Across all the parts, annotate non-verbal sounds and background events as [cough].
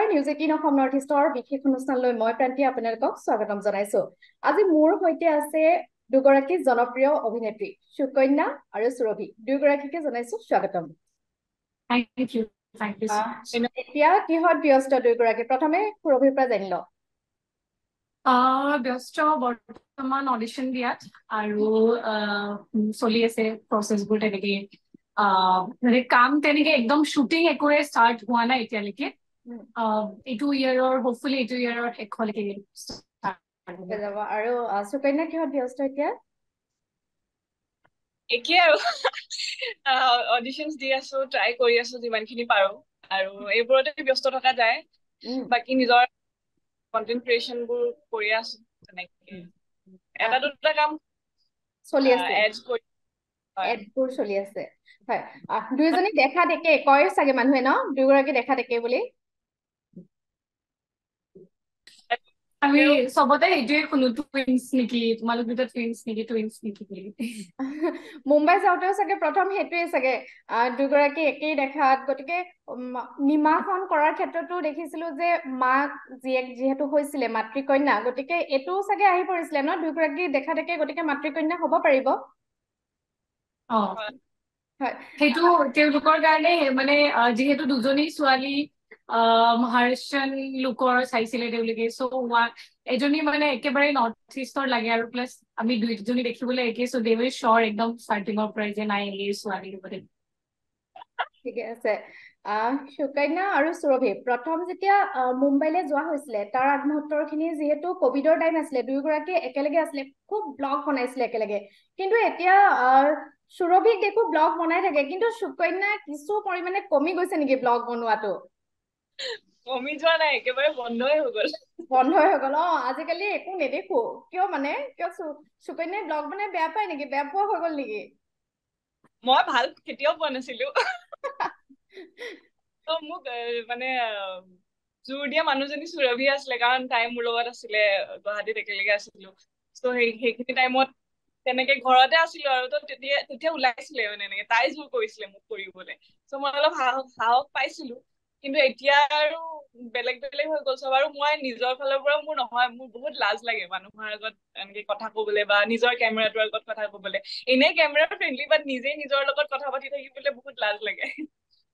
নমস্কাৰ news eighteen Assam north ইষ্টৰ বিশেষ অনুষ্ঠানলৈ মই প্ৰান্তি আপোনালোকক স্বাগতম জনাইছো। আজি মোৰ সৈতে আছে দুগৰাকী জনপ্ৰিয় অভিনেত্ৰী সুকন্যা আৰু সুৰভি। দুয়োগৰাকীকে জনাইছো স্বাগতম। এতিয়া কিহত ব্যস্ত দুয়োগৰাকী প্ৰথমে সুৰভিৰ পৰা জানি লওঁ। ব্যস্ত বৰ্তমান অডিশ্যন দিয়াত আৰু চলি আছে প্ৰচেছবোৰ তেনেকে কাম তেনেকে একদম শ্বুটিং একোৰে ষ্টাৰ্ট হোৱা নাই এতিয়ালৈকে। এইটো ইয়াৰৰ হোপফুলি এইটো ইয়াৰৰ শেষলৈকে আৰু সুকন্যা কিহত ব্যস্ত এতিয়া? একে আৰু। [laughs] অডিশ্যনছ দি আছো ট্ৰাই কৰি আছো যিমানখিনি পাৰো। আৰু এইবোৰতে ব্যস্ত থকা যায়। বাকী নিজৰ কন্টেন্ট ক্ৰিয়েচন বোৰ কৰি আছো তেনেকে। এটা দুটা কাম চলি আছে। এডবোৰ চলি আছে। হয়। দুয়োজনী দেখাত একে কয় চাগে মানুহে ন? দুয়োগৰাকী দেখাত একে বুলি। আমি চবতে এইটোৱে শুনো টুইন্স নেকি তোমালোক দুটা টুইন্স নেকি টুইন্স নেকি বুলি। মুম্বাই যাওঁতেও চাগে প্ৰথম সেইটোৱে চাগে। দুগৰাকী একেই দেখাত গতিকে নিমাখন কৰাৰ ক্ষেত্ৰতো দেখিছিলো যে মাক জীয়েক যিহেতু হৈছিলে মাতৃকন্যা গতিকে এইটো চাগে আহি পৰিছিলে ন? দুগৰাকী দেখাত একে গতিকে মাতৃকন্যা হব পাৰিব? সেইটো তেওঁলোকৰ কাৰণে মানে যিহেতু দুজনী ছোৱালী মহাৰাষ্ট্ৰীয়ান লোকৰ চাইছিলে তেওঁলোকে। চ' এজনী মানে একেবাৰে নৰ্থ ইষ্টৰ লাগে আৰু প্লাছ আমি দুইজনী দেখিবলৈ একে চ' দে ৱেৰ শ্বৰ একদম ষ্টাৰ্টিঙৰ পৰাই যে নাই এই ছোৱালী ঠিকে আছে। সুকন্যা আৰু প্ৰথম যেতিয়া মুম্বাইলৈ যোৱা হৈছিলে তাৰ আগমুহূৰ্তৰ খিনি যিহেতু কভিডৰ টাইম আছিলে দুয়োগৰাকী একেলগে আছিলে খুব ব্লগ বনাইছিলে একেলগে। কিন্তু এতিয়া দেখো ব্লগ বনাই থাকে কিন্তু সুকন্যা কিছু পৰিমাণে কমি গৈছে নেকি ব্লগ বনোৱাটো? কমি যোৱা নাই একেবাৰে বন্ধই হৈ গল। বন্ধই হৈ গল অ আজিকালি একো নেদেখো। কিয় মানে কিয় সুকন্যাই ব্লগ বনাই বেয়া পায় নেকি? বেয়া পোৱা হৈ গল নেকি? মই ভাল কেতিয়াও পোৱা নাছিলো। [laughs] মোক মানে জোৰ দিয়া মানুহজনী সুৰভি আছিলে কাৰণ তাই মোৰ লগত আছিলে গুৱাহাটীত একেলগে আছিলো। ত' সেই সেইখিনি টাইমত তেনেকে ঘৰতে আছিলো আৰু ত তেতিয়া তেতিয়া ওলাইছিলে মানে এনেকে। তাই জোৰ কৰিছিলে মোক কৰিবলৈ। ত' মই অলপ সাহস সাহস পাইছিলো। কিন্তু এতিয়া আৰু বেলেগ বেলেগ হৈ গল চব আৰু মই নিজৰ ফালৰ পৰা মোৰ নহয় মোৰ বহুত লাজ লাগে মানুহৰ আগত এনেকে কথা কবলৈ বা নিজৰ কেমেৰাটোৰ আগত কথা কবলৈ। এনেই কেমেৰা ফ্ৰেণ্ডলি বাট নিজে নিজৰ লগত কথা পাতি থাকিবলৈ বহুত লাজ লাগে।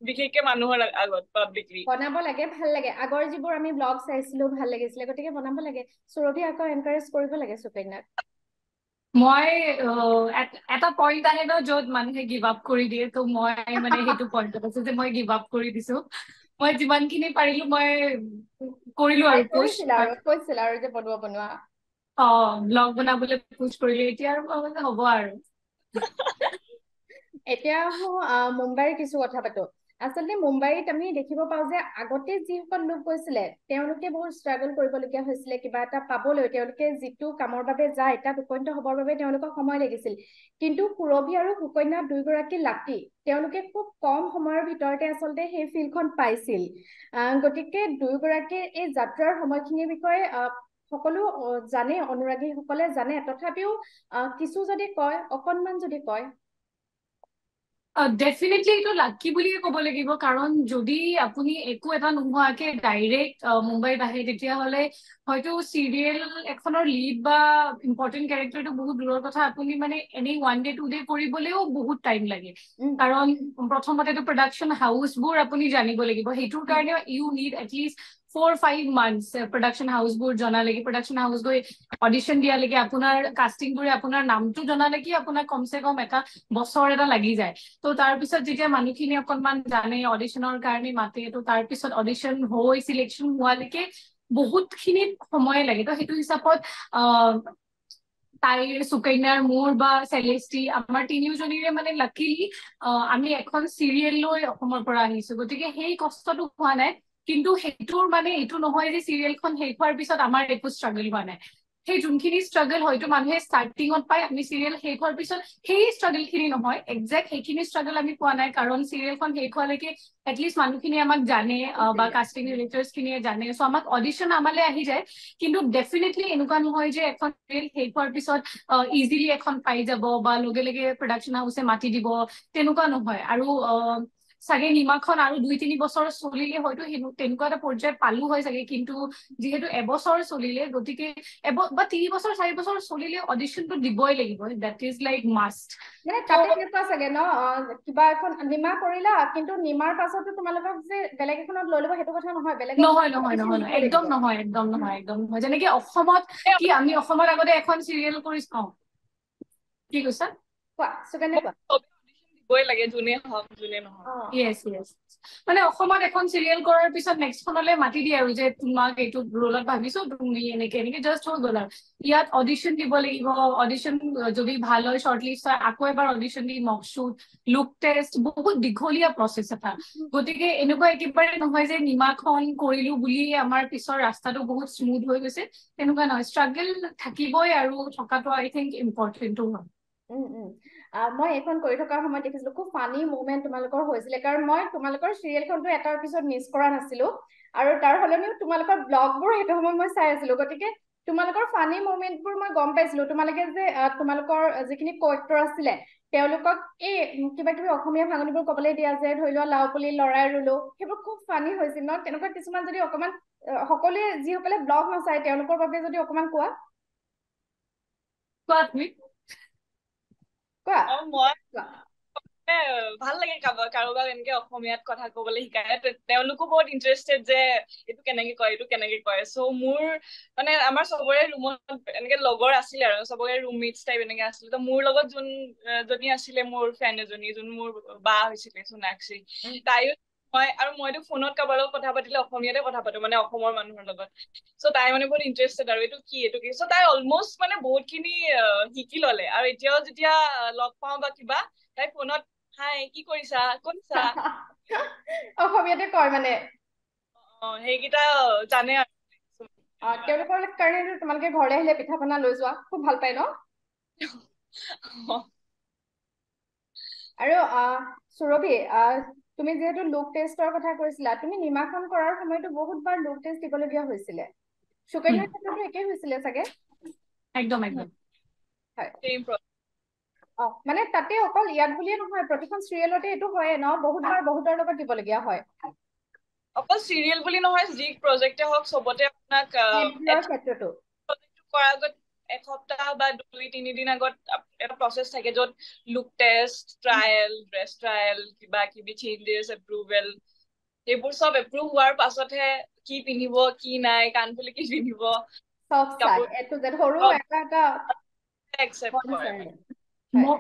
বিশেষকে মানুহৰ আগত পাব্লিকলি বনাব লাগে ভাল লাগে। আগৰ যিবোৰ আমি ব্লগ চাইছিলো ভাল লাগিছিলে গতিকে বনাব লাগে। সুৰভি আকৌ এনকাৰেজ কৰিব লাগে সুকন্যাক। মই এটা পইণ্ট আহে ন য'ত মানুহে গিভ আপ কৰি দিয়ে। ত' মই মানে সেইটো পইণ্টত আছো যে মই গিভ আপ কৰি দিছো। মই যিমানখিনি পাৰিলো মই কৰিলো আৰু কৈছিল আৰু যে বনোৱা বনোৱা। অ ব্লগ বনাবলৈ পুজ কৰিলো এতিয়া আৰু হ'ব আৰু। [laughs] এতিয়া মুম্বাইৰ কিছু কথা পাতো। আচলতে মুম্বাইত আমি দেখিব পাওঁ যে আগতে যিসকল লোক গৈছিলে তেওঁলোকে বহুত ষ্ট্ৰাগল কৰিবলগীয়া হৈছিলে কিবা এটা পাবলৈ। তেওঁলোকে যিটো কামৰ বাবে যায় তাত উপনীত হবৰ বাবে তেওঁলোকক সময় লাগিছিল। কিন্তু সুৰভি আৰু সুকন্যা দুয়োগৰাকী লাকি তেওঁলোকে খুব কম সময়ৰ ভিতৰতে আচলতে সেই ফিল্ডখন পাইছিল। গতিকে দুয়োগৰাকীৰ এই যাত্ৰাৰ সময়খিনিৰ বিষয়ে সকলো জানে অনুৰাগীসকলে জানে। তথাপিও কিছু যদি কয় অকনমান যদি কয়। ডেফিনেটলি এইটো লাকি বুলিয়ে ক'ব লাগিব। কাৰণ যদি আপুনি একো এটা নোহোৱাকে ডাইৰেক্ট মুম্বাইত আহে তেতিয়াহ'লে হয়তো চিৰিয়েল এখনৰ লিড বা ইম্পৰ্টেণ্ট কেৰেক্টাৰটো বহুত দূৰৰ কথা আপুনি মানে এনেই ওৱান ডে টু ডে কৰিবলেও বহুত টাইম লাগে। কাৰণ প্ৰথমতেতো প্ৰডাকশ্যন হাউচবোৰ আপুনি জানিব লাগিব। সেইটোৰ কাৰণেও you need at least for five months production হাউচবোৰ জনালৈকে প্ৰডাকশ্যন হাউচ গৈ অডিশ্যন দিয়ালৈকে আপোনাৰ কাষ্টিংবোৰে আপোনাৰ নামটো জনালৈকে আপোনাৰ কমচে কম এটা বছৰ এটা লাগি যায়। ত' তাৰপিছত যেতিয়া মানুহখিনি অকণমান জানে অডিশ্যনৰ কাৰণে মাতে ত' তাৰপিছত অডিশ্যন হৈ চিলেকশ্যন হোৱালৈকে বহুতখিনি সময় লাগে। ত' সেইটো হিচাপত তাইৰ সুকন্যাৰ মোৰ বা চেলেষ্টি আমাৰ তিনিওজনীৰে মানে লাকিলি আমি এখন চিৰিয়েল লৈ অসমৰ পৰা আহিছো গতিকে সেই কষ্টটো হোৱা নাই। কিন্তু সেইটোৰ মানে এইটো নহয় যে চিৰিয়েলখন শেষ হোৱাৰ পিছত আমাৰ একো ষ্ট্ৰাগল হোৱা নাই। সেই যোনখিনি ষ্ট্ৰাগল হয়তো মানুহে ষ্টাৰ্টিঙত পায় আমি চিৰিয়েল শেষ হোৱাৰ পিছত সেই ষ্ট্ৰাগলখিনি নহয় একজেক্ট সেইখিনি ষ্ট্ৰাগল আমি পোৱা নাই কাৰণ চিৰিয়েলখন শেষ হোৱালৈকে এটলিষ্ট মানুহখিনিয়ে আমাক জানে বা কাষ্টিং ৰিলেটাৰ্ছখিনিয়ে জানে চ' আমাক অডিশ্যন আমালৈ আহি যায় কিন্তু ডেফিনেটলি এনেকুৱা নহয় যে এখন চিৰিয়েল শেষ হোৱাৰ পিছত ইজিলি এখন পাই যাব বা লগে লগে প্ৰডাকশ্যন হাউচে মাতি দিব তেনেকুৱা নহয়। আৰু চাগে নিমাখন আৰু দুই তিনি বছৰ চলিলে হয়তো তেনেকুৱা এটা পৰ্যায় পালো হয় চাগে। কিন্তু যিহেতু এবছৰ চলিলে গতিকে বা তিনি বছৰ চাৰি বছৰ চলিলে অডিশ্যনটো দিবই লাগিব। দেট ইজ লাইক মাষ্ট মানে তাতে এনেকুৱা চাগে ন? কিবা এখন নিমা কৰিলা কিন্তু নিমাৰ পাছতো তোমালোকক যে বেলেগ এখনত লৈ ল'ব সেইটো কথা নহয়। বেলেগ নহয় নহয় নহয় একদম নহয় একদম নহয় একদম নহয়। যেনেকে অসমত কি আমি অসমত আগতে এখন চিৰিয়েল কৰি চাওঁ কি কৈছা? কোৱা সুকন্যা কোৱা দিবই লাগে যোনে হওক যোনে নহয় য়েছ য়েছ মানে অসমত এখন চিৰিয়েল কৰাৰ পিছত নেক্সটখনলে মাতি দিয়ে আৰু যে তোমাক এইটো ৰোলত ভাবিছো তুমি এনেকে এনেকে জাষ্ট হৈ গ'ল আৰু। ইয়াত অডিশ্যন দিব লাগিব অডিশ্যন যদি ভাল হয় শ্বৰ্ট লিষ্ট হয় আকৌ এবাৰ অডিশ্যন দি মক শ্বুট লুক টেষ্ট বহুত দীঘলীয়া প্ৰচেছ এটা। গতিকে এনেকুৱা একেবাৰে নহয় যে নিমাখন কৰিলো বুলি আমাৰ পিছৰ ৰাস্তাটো বহুত স্মুথ হৈ গৈছে তেনেকুৱা নহয়। ষ্ট্ৰাগল থাকিবই আৰু থকাটো আই থিংক ইম্পৰ্টেণ্টো হয়। মই এইখন কৰি থকাৰ সময়ত দেখিছিলো খুব ফানি মুভমেণ্ট তোমালোকৰ হৈছিলে। কাৰণ মই তোমালোকৰ চিৰিয়েলখনটো এটাৰ পিছত মিছ কৰা নাছিলো আৰু তাৰ সলনিও তোমালোকৰ ব্লগবোৰ সেইটো সময়ত মই চাই আছিলো। গতিকে তোমালোকৰ ফানি মুভমেণ্টবোৰ মই গম পাইছিলো। তোমালোকে যে তোমালোকৰ যিখিনি কয়েক্টৰ আছিলে তেওঁলোকক এই কিবা কিবি অসমীয়া ভাঙনিবোৰ কবলৈ দিয়া যে ধৰি লোৱা লাও পুলি লৰাই ৰুলো সেইবোৰ খুব ফানি হৈছিল। ন তেনেকুৱা কিছুমান যদি অকমান সকলোৱে যিসকলে ব্লগ নাচায় তেওঁলোকৰ বাবে যদি অকমান কোৱা। কোৱা তুমি ভাল লাগে কাৰোবাক এনেকে অসমীয়াত কথা কবলৈ শিকায় তেওঁলোকো বহুত ইণ্টাৰেষ্টেড যে এইটো কেনেকে কয় এইটো কেনেকে কয়। চ' মোৰ মানে আমাৰ চবৰে ৰুমত এনেকে লগৰ আছিলে আৰু চবৰে ৰুমমেটছ টাইপ এনেকে আছিলে। ত মোৰ লগত যোন জনী আছিলে মোৰ ফ্ৰেণ্ড এজনী যোন মোৰ বা হৈছিলে সোণাক্ষী তাইও মই আৰু মইতো ফোনত কাৰোবাৰ লগত কথা পাতিলে অসমীয়াতে কথা পাতো মানে অসমৰ মানুহৰ লগত। চ' তাই মানে বহুত ইণ্টাৰেষ্টেড আৰু এইটো কি এইটো কি। চ' তাই অলমষ্ট মানে বহুত খিনি শিকি ললে। আৰু এতিয়াও যেতিয়া লগ পাওঁ বা কিবা তাই ফোনত হাই কি কৰিছা? কৰিছা? [laughs] অসমীয়াতে কয় মানে। অ সেইকেইটা জানে আৰু। তেওঁলোকৰ কাৰণে তোমালোকে ঘৰলৈ আহিলে পিঠা পনা লৈ যোৱা খুব ভাল পায় ন? [laughs] আৰু সুৰভি তুমি যিহেতু লুক টেষ্টৰ কথা কৈছিলা তুমি নিমাখন কৰাৰ সময়তো বহুতবাৰ লুক টেষ্ট দিবলগীয়া হৈছিলে। সুকন্যাৰ ক্ষেত্ৰতো একেই হৈছিলে চাগে? একদম একদম। মানে তাতে অকল ইয়াত বুলিয়ে নহয় প্ৰতিখন চিৰিয়েলতে এইটো হয়ে ন? বহুতবাৰ বহুতৰ লগত দিবলগীয়া হয়। অকল চিৰিয়েল বুলি নহয় যি প্ৰজেক্টে হওক চবতে আপোনাক কৰাৰ আগত এসপ্তাহ বা দুই তিনিদিন আগত এটা প্ৰচেছ থাকে য'ত look test trial dress trial কিবা কিবি চেঞ্জেছ এপ্ৰুভেল সেইবোৰ চব এপ্ৰুভ হোৱাৰ পাছতহে কি পিন্ধিব কি নাই কাণ ফুলি কি পিন্ধিব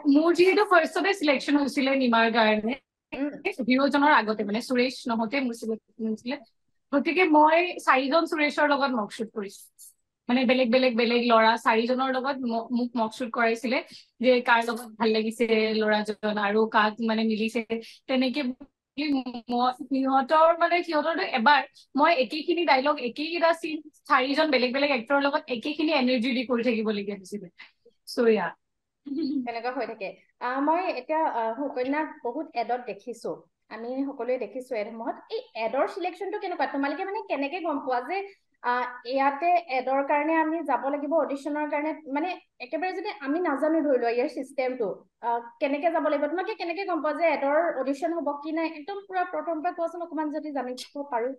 মোৰ যিহেতু ফাৰ্ষ্টতে চিলেকশ্যন হৈছিলে নিমাৰ কাৰণে হিৰোজনৰ আগতে মানে সুৰেশ নহওঁতে মোৰ চিলেকশ্যন হৈছিলে গতিকে মই চাৰিজন সুৰেশৰ লগত মকশ্বুট কৰিছো। মানে বেলেগ বেলেগ বেলেগ ল'ৰা চাৰিজনৰ লগত মোক মকশ্বুট কৰাইছিলে যে কাৰ লগত ভাল লাগিছে ল'ৰাজন আৰু কাক মানে মিলিছে তেনেকে সিহঁতৰ মানে সিহঁতৰতো এবাৰ মই একেখিনি ডাইলগ একেইকেইটা চিন চাৰিজন বেলেগ বেলেগ এক্টৰৰ লগত একেখিনি এনাৰ্জি দি কৰি থাকিবলগীয়া হৈছিলে। চ' ইয়া তেনেকুৱা হৈ থাকে। মই এতিয়া সুকন্যাক বহুত এডত দেখিছো। আমি সকলোৱে দেখিছো এডসমূহত এই এডৰ চিলেকশ্যনটো কেনেকুৱা? তোমালোকে মানে কেনেকে গম পোৱা যে ইয়াতে এডৰ কাৰণে আমি যাব লাগিব অডিশ্যনৰ কাৰণে মানে একেবাৰে যদি আমি নাজানো ধৰি লোৱা ইয়াৰ চিষ্টেমটো কেনেকে যাব লাগিব তোমালোকে কেনেকে গম পোৱা যে এডৰ অডিশ্যন হব কি নাই একদম পুৰা প্ৰথম পৰা কোৱাচোন অকমান যদি জানিব পাৰো।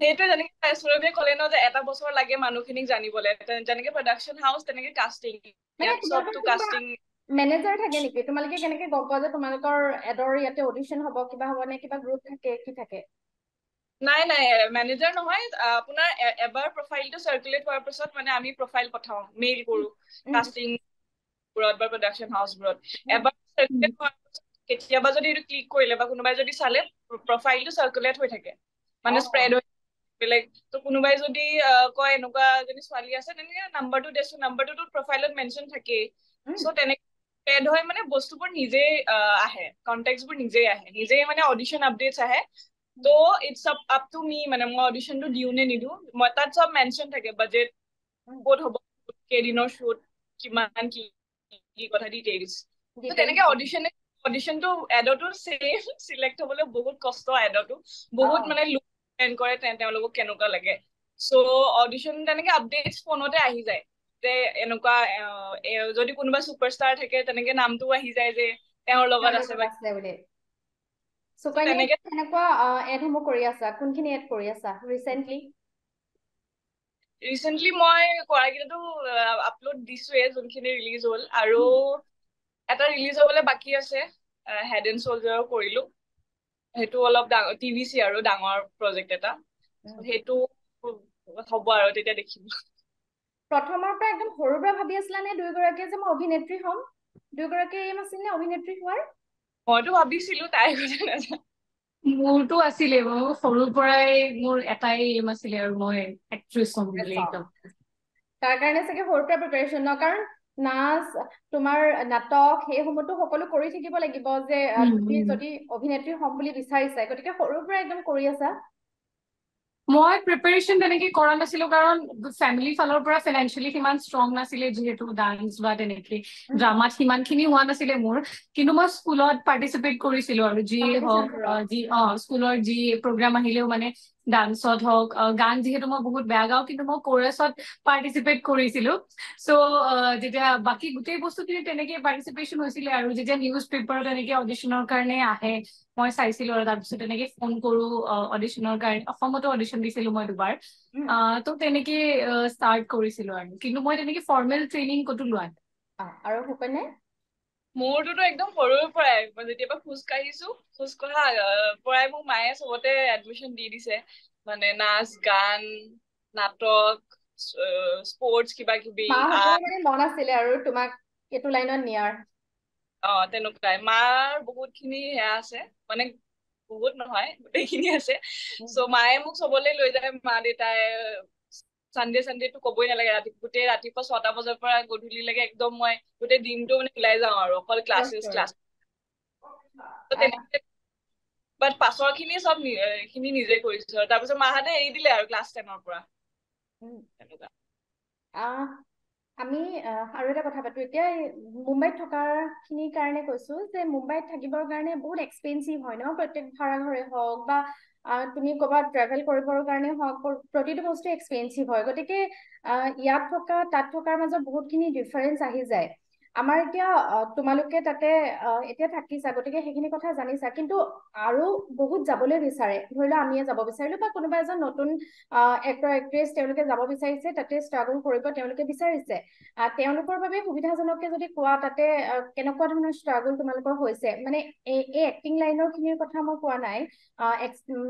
সেইটোৱে যেনেকে সুৰভিয়ে ক'লে ন যে এটা বছৰ লাগে মানুহখিনিক জানিবলৈ যেনেকে প্ৰডাকশ্যন হাউচ তেনেকে কাষ্টিং মেনেজাৰ থাকে নেকি? তোমালোকে কেনেকে গম পোৱা যে তোমালোকৰ এডৰ ইয়াতে অডিশ্যন হব কিবা হব নে কিবা গ্ৰুপ থাকে কি থাকে? নাই নাই মেনেজাৰ নহয় আপোনাৰ এবাৰ প্ৰফাইলটো চাৰ্কুলেট হোৱাৰ পিছত মানে আমি প্ৰফাইল পঠাওঁ মেইল কৰো কাষ্টিংবোৰত বা প্ৰডাকশ্যন হাউচবোৰত এবাৰ চাৰ্কুলেট হোৱাৰ পিছত কেতিয়াবা যদি এইটো ক্লিক কৰিলে বা কোনোবাই যদি চালে প্ৰফাইলটো চাৰ্কুলেট হৈ থাকে। মানে স্প্ৰেড হৈ বেলেগ। ত' কোনোবাই যদি কয় এনেকুৱা যদি ছোৱালী আছে তেনেকে নাম্বাৰটো দেচোন নাম্বাৰটোতো প্ৰফাইলত মেনশ্যন থাকেই। চ' তেনেকে স্প্ৰেড হৈ মানে বস্তুবোৰ নিজেই আহে কণ্টেক্টবোৰ নিজেই আহে নিজেই মানে অডিশ্যন আপডেটছ আহে। ত' it's up up to me মানে মই অডিশ্যনটো দিওঁ নে নিদিওঁ মই তাত চব মেনশ্যন থাকে বাজেট ক'ত হ'ব কেইদিনৰ শ্বুট কিমান কি কি কথা ডিটেইলছ তেনেকে অডিশ্যনে অডিশ্যনটো এডতো ছেম চিলেক্ট হবলৈ বহুত কষ্ট এডতো বহুত মানে লুক কৰে তেওঁলোকক কেনেকুৱা লাগে। চ' অডিশ্যন তেনেকে আপডেটছ ফোনতে আহি যায়। যে এনেকুৱা যদি কোনোবা ছুপাৰষ্টাৰ থাকে তেনেকে নামটো আহি যায় যে তেওঁৰ লগত আছে সুকন্যা কেনেকুৱা এডসমূহ কৰি আছা? কোনখিনি এড কৰি আছা? ৰিচেণ্টলি ৰিচেণ্টলি মই কৰাকেইটাতো আপলোড দিছোৱে যোনখিনি ৰিলিজ হ'ল। আৰু এটা ৰিলিজ হবলৈ বাকী আছে হেড এণ্ড চলজাৰো কৰিলো। সেইটো অলপ ডাঙৰ টিভি চি আৰু ডাঙৰ প্ৰজেক্ট এটা। সেইটো হ'ব আৰু তেতিয়া দেখিম। প্ৰথমৰ পৰা একদম সৰুৰ পৰা ভাবি আছিলা নে দুয়োগৰাকীয়ে যে মই অভিনেত্ৰী হ'ম? দুয়োগৰাকী এম আছিল নে অভিনেত্ৰী হোৱাৰ? মইতো ভাবিছিলো তাই কথা নাজানো মোৰতো আছিলে মোৰ সৰুৰ পৰাই মোৰ এটাই এম আছিলে আৰু মই এক্ট্ৰেছ হ'ম বুলি একদম। তাৰ কাৰণে চাগে সৰুৰ পৰা প্ৰিপেৰেশ্যন ন কাৰণ নাচ তোমাৰ নাটক সেইসমূহতো সকলো কৰি থাকিব লাগিব যে তুমি যদি অভিনেত্ৰী হ'ম বুলি বিচাৰিছা গতিকে সৰুৰ পৰা একদম কৰি আছা। মই প্ৰিপেৰেশ্যন তেনেকে কৰা নাছিলো কাৰণ ফেমিলি ফালৰ পৰা ফিনেন্সিয়েলি সিমান ষ্ট্ৰং নাছিলে যিহেতু ডান্স বা তেনেকে ড্ৰামাত সিমানখিনি হোৱা নাছিলে মোৰ। কিন্তু মই স্কুলত পাৰ্টিচিপেট কৰিছিলো আৰু যি হওক যি অ স্কুলৰ যি প্ৰগ্ৰাম আহিলেও মানে ডান্সত হওক গান যিহেতু মই বহুত বেয়া গাওঁ কিন্তু মই কোৰেছত পাৰ্টিচিপেট কৰিছিলো। চ' যেতিয়া বাকী গোটেই বস্তুখিনি তেনেকে পাৰ্টিচিপেশ্যন হৈছিলে আৰু যেতিয়া নিউজ পেপাৰত তেনেকে অডিশ্যনৰ কাৰণে আহে মই চাইছিলো আৰু তাৰপিছত তেনেকে ফোন কৰো অডিশ্যনৰ কাৰণে অসমতো অডিশ্যন দিছিলো মই দুবাৰ। ত' তেনেকে ষ্টাৰ্ট কৰিছিলো আৰু। কিন্তু মই তেনেকে ফৰ্মেল ট্ৰেইনিং ক'তো লোৱা আৰু মোৰটোতো একদম সৰুৰ পৰাই মই যেতিয়াবা খোজ কাঢ়িছো খোজ কঢ়া পৰাই মোক মায়ে চবতে এডমিশ্যন দি দিছে। মানে নাচ গান নাটক স্পৰ্টছ কিবা কিবি মন আছিলে আৰু তোমাক এইটো লাইনত নিয়াৰ। অ তেনেকুৱাই। মাৰ বহুত খিনি সেয়া আছে মানে বহুত নহয় গোটেইখিনি আছে। চ' মায়ে মোক চবলৈ লৈ যায় মা দেউতাই চানডে চানডেটো কবই নালাগে। ৰাতি গোটেই ৰাতিপুৱা ছটা বজাৰ পৰা গধূলিলৈকে একদম মই গোটেই দিনটো মানে ওলাই যাওঁ আৰু অকল ক্লাছেছ ক্লাছ বাট পাছৰ খিনি চব খিনি নিজে কৰিছো আৰু। তাৰপিছত মাহঁতে এৰি দিলে আৰু ক্লাছ টেনৰ পৰা। আমি আৰু এটা কথা পাতো এতিয়া মুম্বাইত থকাৰ খিনিৰ কাৰণে কৈছো যে মুম্বাইত থাকিবৰ কাৰণে বহুত এক্সপেঞ্চিভ হয় ন? প্ৰত্যেক ভাড়াঘৰে হওক বা তুমি ক'ৰবাত ট্ৰেভেল কৰিবৰ কাৰণে হওক প্ৰতিটো বস্তু এক্সপেঞ্চিভ হয়। গতিকে ইয়াত থকা তাত থকাৰ মাজত বহুতখিনি ডিফাৰেঞ্চ আহি যায়। আমাৰ এতিয়া তোমালোকে তাতে এতিয়া থাকিছা গতিকে সেইখিনি কথা জানিছা। কিন্তু আৰু বহুত যাবলৈ বিচাৰে। ধৰি লোৱা আমিয়ে যাব বিচাৰিলো বা কোনোবা এজন নতুন এক্টৰ এক্ট্ৰেছ তেওঁলোকে যাব বিচাৰিছে তাতে ষ্ট্ৰাগল কৰিব তেওঁলোকে বিচাৰিছে। তেওঁলোকৰ বাবে সুবিধাজনককে যদি কোৱা তাতে কেনেকুৱা ধৰণৰ ষ্ট্ৰাগল তোমালোকৰ হৈছে? মানে এই এক্টিং লাইনৰ খিনিৰ কথা মই কোৱা নাই।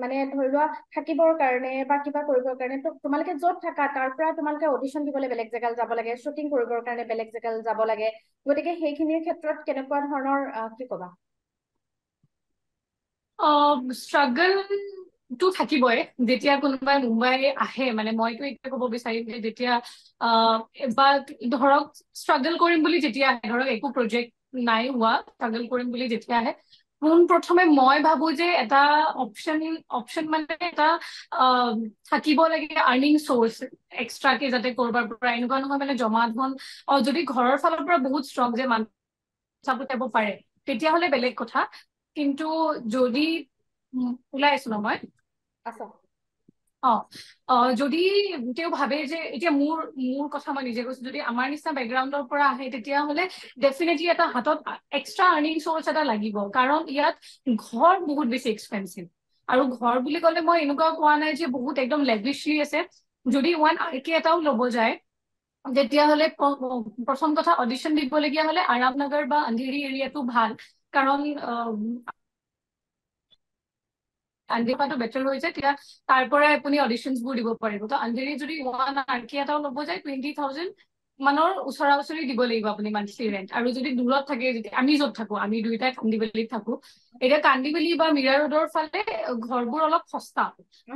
মানে ধৰি লোৱা থাকিবৰ কাৰণে বা কিবা কৰিবৰ কাৰণে তোমালোকে য'ত থাকা তাৰ পৰা তোমালোকে অডিশ্যন দিবলৈ বেলেগ জেগাত যাব লাগে শ্বুটিং কৰিবৰ কাৰণে বেলেগ জেগাত যাব লাগে। গতিকে সেইখিনিৰ ক্ষেত্ৰত কেনেকুৱা ধৰণৰ কি কবা? ষ্ট্ৰাগল টো থাকিবই। যেতিয়া কোনোবাই মুম্বাই আহে মানে মইতো এতিয়া ক'ব বিচাৰিম যে যেতিয়া বা ধৰক ষ্ট্ৰাগল কৰিম বুলি যেতিয়া আহে ধৰক একো প্ৰজেক্ট নাই হোৱা ষ্ট্ৰাগল কৰিম বুলি যেতিয়া আহে পোন প্ৰথমে মই ভাবো যে এটা অপশ্যন অপশ্যন মানে এটা থাকিব লাগে আৰ্নিং চ'ৰ্চ এক্সট্ৰাকে যাতে কৰবাৰ পৰা। এনেকুৱা নহয় মানে জমা ধন যদি ঘৰৰ ফালৰ পৰা বহুত ষ্ট্ৰং যে মানুহ চাব পাৰে তেতিয়াহ'লে বেলেগ কথা। কিন্তু যদি ওলাই আছো ন মই? অ যদি তেওঁ ভাবে যে এতিয়া মোৰ মোৰ কথা মই নিজে কৈছো যদি আমাৰ নিচিনা বেকগ্ৰাউণ্ডৰ পৰা আহে তেতিয়াহ'লে ডেফিনেটলি এটা হাতত এক্সট্ৰা আৰ্নিং চ'ৰ্চ এটা লাগিব। কাৰণ ইয়াত ঘৰ বহুত বেছি এক্সপেঞ্চিভ আৰু ঘৰ বুলি ক'লে মই এনেকুৱা কোৱা নাই যে বহুত একদম লেভিছলি আছে। যদি ওৱান আৰ কে এটাও ল'ব যায় তেতিয়াহ'লে প্ৰথম কথা অডিশ্যন দিবলগীয়া হ'লে আৰাম নগৰ বা আন্ধেৰি এৰিয়াটো ভাল। কাৰণ আন্ধেৰিপাটো বেটাৰ হৈ যায় তেতিয়া তাৰ পৰাই আপুনি অডিশ্যনছবোৰ দিব পাৰিব। তো আন্ধেৰি যদি ওৱান আৰ কে এটাও ল'ব যায় টুৱেণ্টি থাউজেণ্ড মানৰ ওচৰা ওচৰি দিব লাগিব আপুনি মান্থলি ৰেণ্ট আৰু যদি দূৰত থাকে আমি য'ত থাকো আমি দুইটাই কান্দিবেলিত থাকো এতিয়া কান্দিবেলি বা মিৰা ৰোডৰ ফালে ঘৰবোৰ অলপ সস্তা।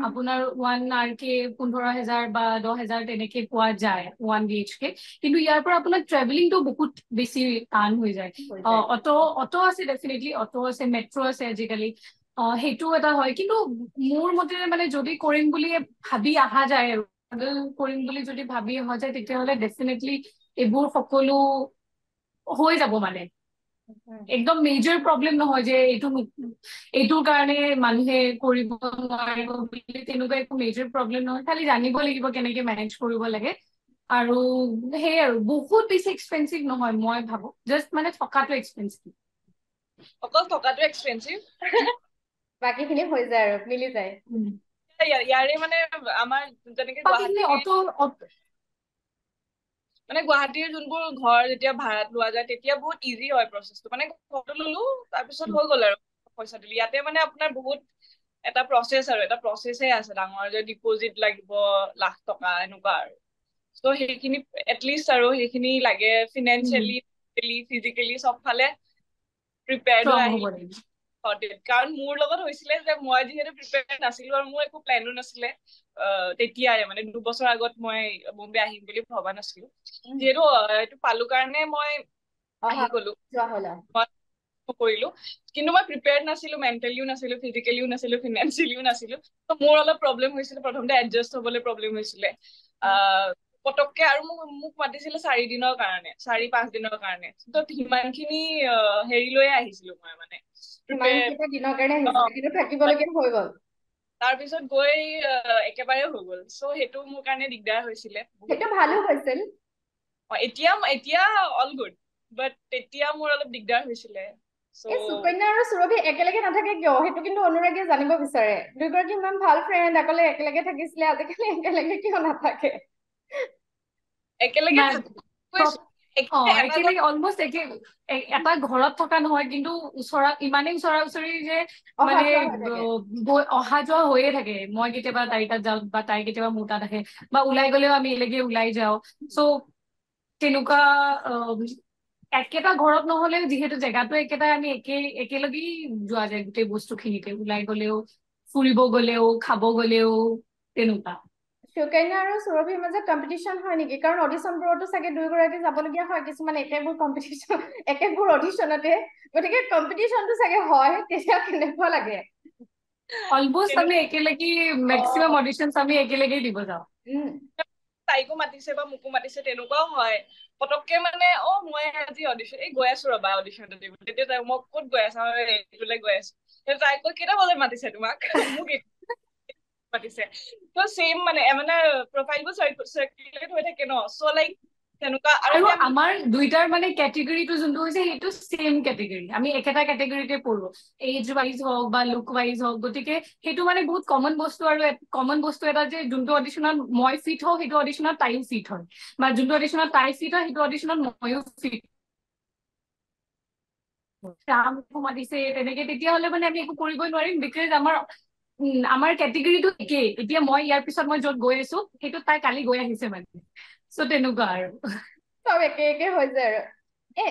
আপোনাৰ ওৱান আৰ কে পোন্ধৰ হেজাৰ বা দহ হেজাৰ তেনেকে পোৱা যায় ওৱান বি এইচ কে কিন্তু ইয়াৰ পৰা আপোনাৰ ট্ৰেভেলিংটো বহুত বেছি টান হৈ যায়। অট' অট' আছে ডেফিনেটলি অট' আছে মেট্ৰ' আছে আজিকালি। সেইটো এটা হয়। কিন্তু মোৰ মতে মানে যদি কৰিম বুলি ভাবি অহা যায় আৰু কৰিম বুলি যদি ভাবি অহা যায় তেতিয়াহ'লে ডেফিনেটলি এইবোৰ সকলো হৈ যাব মানে। একদম মেজৰ প্ৰব্লেম নহয় যে এইটো এইটোৰ কাৰণে মানুহে কৰিব নোৱাৰিব বুলি তেনেকুৱা একো মেজৰ প্ৰব্লেম নহয় খালি জানিব লাগিব কেনেকে মেনেজ কৰিব লাগে। আৰু সেই আৰু বহুত বেছি এক্সপেঞ্চিভ নহয় মই ভাবো। জাষ্ট মানে থকাটো এক্সপেঞ্চিভ অকল থকাটো এক্সপেঞ্চিভ বাকীখিনি হৈ যায় আৰু মিলি যায়। ইয়াৰে মানে আমাৰ যেনেকে মানে গুৱাহাটীৰ যোনবোৰ ঘৰ যেতিয়া ভাড়াত লোৱা যায় তেতিয়া বহুত ইজি হয় প্ৰচেছটো মানে ঘৰটো ললো তাৰপিছত হৈ গ'ল আৰু পইচা দিলি ইয়াতে মানে আপোনাৰ বহুত এটা প্ৰচেছ আৰু এটা প্ৰচেছে আছে। ডাঙৰ যে ডিপজিট লাগিব লাখ টকা এনেকুৱা আৰু। ত' সেইখিনি এটলিষ্ট আৰু সেইখিনি লাগে ফিনেন্সিয়েলি ফিজিকেলি চব ফালে প্ৰিপেয়াৰ্ড হৈ আহিল কাৰণ মোৰ লগত হৈছিলে যে মই যিহেতু প্ৰিপেয়াৰ নাছিলো আৰু মোৰ একো প্লেনো নাছিলে তেতিয়াই মানে দুবছৰ আগত মই বম্বে আহিম বুলি ভবা নাছিলো। যিহেতু এইটো পালো কাৰণে মই আহি গলো। কৰিলো। কিন্তু মই প্ৰিপেয়াৰ নাছিলো মেণ্টেলিও নাছিলো ফিজিকেলিও নাছিলো ফিনেন্সিয়েলিও নাছিলো। ত' মোৰ অলপ প্ৰব্লেম হৈছিলে প্ৰথমতে এডজাষ্ট হবলৈ প্ৰব্লেম হৈছিলে। পটককে আৰু মোক মোক মাতিছিলে চাৰি দিনৰ কাৰণে চাৰি পাঁচ দিনৰ কাৰণে। ত' সিমান খিনি হেৰি লৈয়ে আহিছিলো মই মানে। তাৰপিছত গৈ একেবাৰে হৈ গল। চ' সেইটো মোৰ কাৰণে দিগদাৰ হৈছিলে। এতিয়া এতিয়া অল গুড বাট তেতিয়া মোৰ অলপ দিগদাৰ হৈছিলে। সুকন্যা আৰু সুৰভি একেলগে নাথাকে কিয়? সেইটো কিন্তু অনুৰাগীয়ে জানিব বিচাৰে। দুইগৰাকী ইমান ভাল ফ্ৰেণ্ড অকলে একেলগে থাকিছিলে আজিকালি একেলগে কিয় নাথাকে? একেলগে একেলগে অলমষ্ট একে এটা ঘৰত থকা নহয় কিন্তু ওচৰা ইমানেই ওচৰা ওচৰি যে মানে অহা যোৱা হৈয়ে থাকে। মই কেতিয়াবা তাইৰ তাত যাওঁ বা তাই কেতিয়াবা মোৰ তাত আহে বা ওলাই গলেও আমি একেলগে ওলাই যাওঁ। চ' তেনেকুৱা একেটা ঘৰত নহলেও যিহেতু জেগাটো একেটাই আমি একে একেলগেই যোৱা যায় গোটেই বস্তুখিনিতে। ওলাই গলেও ফুৰিব গলেও খাব গলেও তেনেকুৱা। সুকন্যা আৰু সুৰভিৰ মাজত কম্পিটিশ্যন হয় নেকি? কাৰণ অডিশ্যনবোৰতো চাগে দুয়োগৰাকী যাবলগীয়া হয় কিছুমান একেবোৰ কম্পিটিশ্যন [laughs] একেবোৰ অডিশ্যনতে গতিকে কম্পিটিশ্যনটো চাগে হয় তেতিয়া কেনেকুৱা লাগে? অলমষ্ট আমি একেলগে মেক্সিমাম অডিশ্যনছ আমি একেলগে দিব যাওঁ। তাইকো মাতিছে বা মোকো মাতিছে তেনেকুৱাও হয়। পটককে মানে অ মই আজি অডিশ্যন এই গৈ আছো ৰবা অডিশ্যনটো দিব তেতিয়া তাই মই ক'ত গৈ আছা? এইটোলৈ গৈ আছো। তাই কৈ কেইটা বজাত মাতিছে তোমাক? [laughs] মোক পাতিছে। ত চেম মানে মানে প্ৰফাইলবোৰ চাৰ্কুলেট হৈ থাকে ন? চ' লাইক আৰু আমাৰ দুইটাৰ মানে কেটেগৰীটো যোনটো হৈছে সেইটো কেটেগৰী আমি একেটা কেটেগৰীতে পঢ়ো। এজ ৱাইজ হওক বা লুক ৱাইজ হওক গতিকে সেইটো মানে বহুত কমন বস্তু আৰু কমন বস্তু এটা যে যোনটো অডিশ্যনত মই ফিট হওঁ সেইটো অডিশ্যনত তাইও ফিট হয়। বা যোনটো অডিশ্যনত তাই ফিট হয় সেইটো অডিশ্যনত ময়ো ফিট মাতিছে তেনেকে। তেতিয়াহ'লে মানে আমি একো কৰিবই নোৱাৰিম বিকজ আমাৰ আমাৰ কেটেগৰীটো একেই। এতিয়া মই ইয়াৰ পিছত মই য'ত গৈ আছো সেইটো তাই কালি গৈ আহিছে মানে। চ' তেনেকুৱা আৰু। চব একে একে হৈ যায় আৰু। এ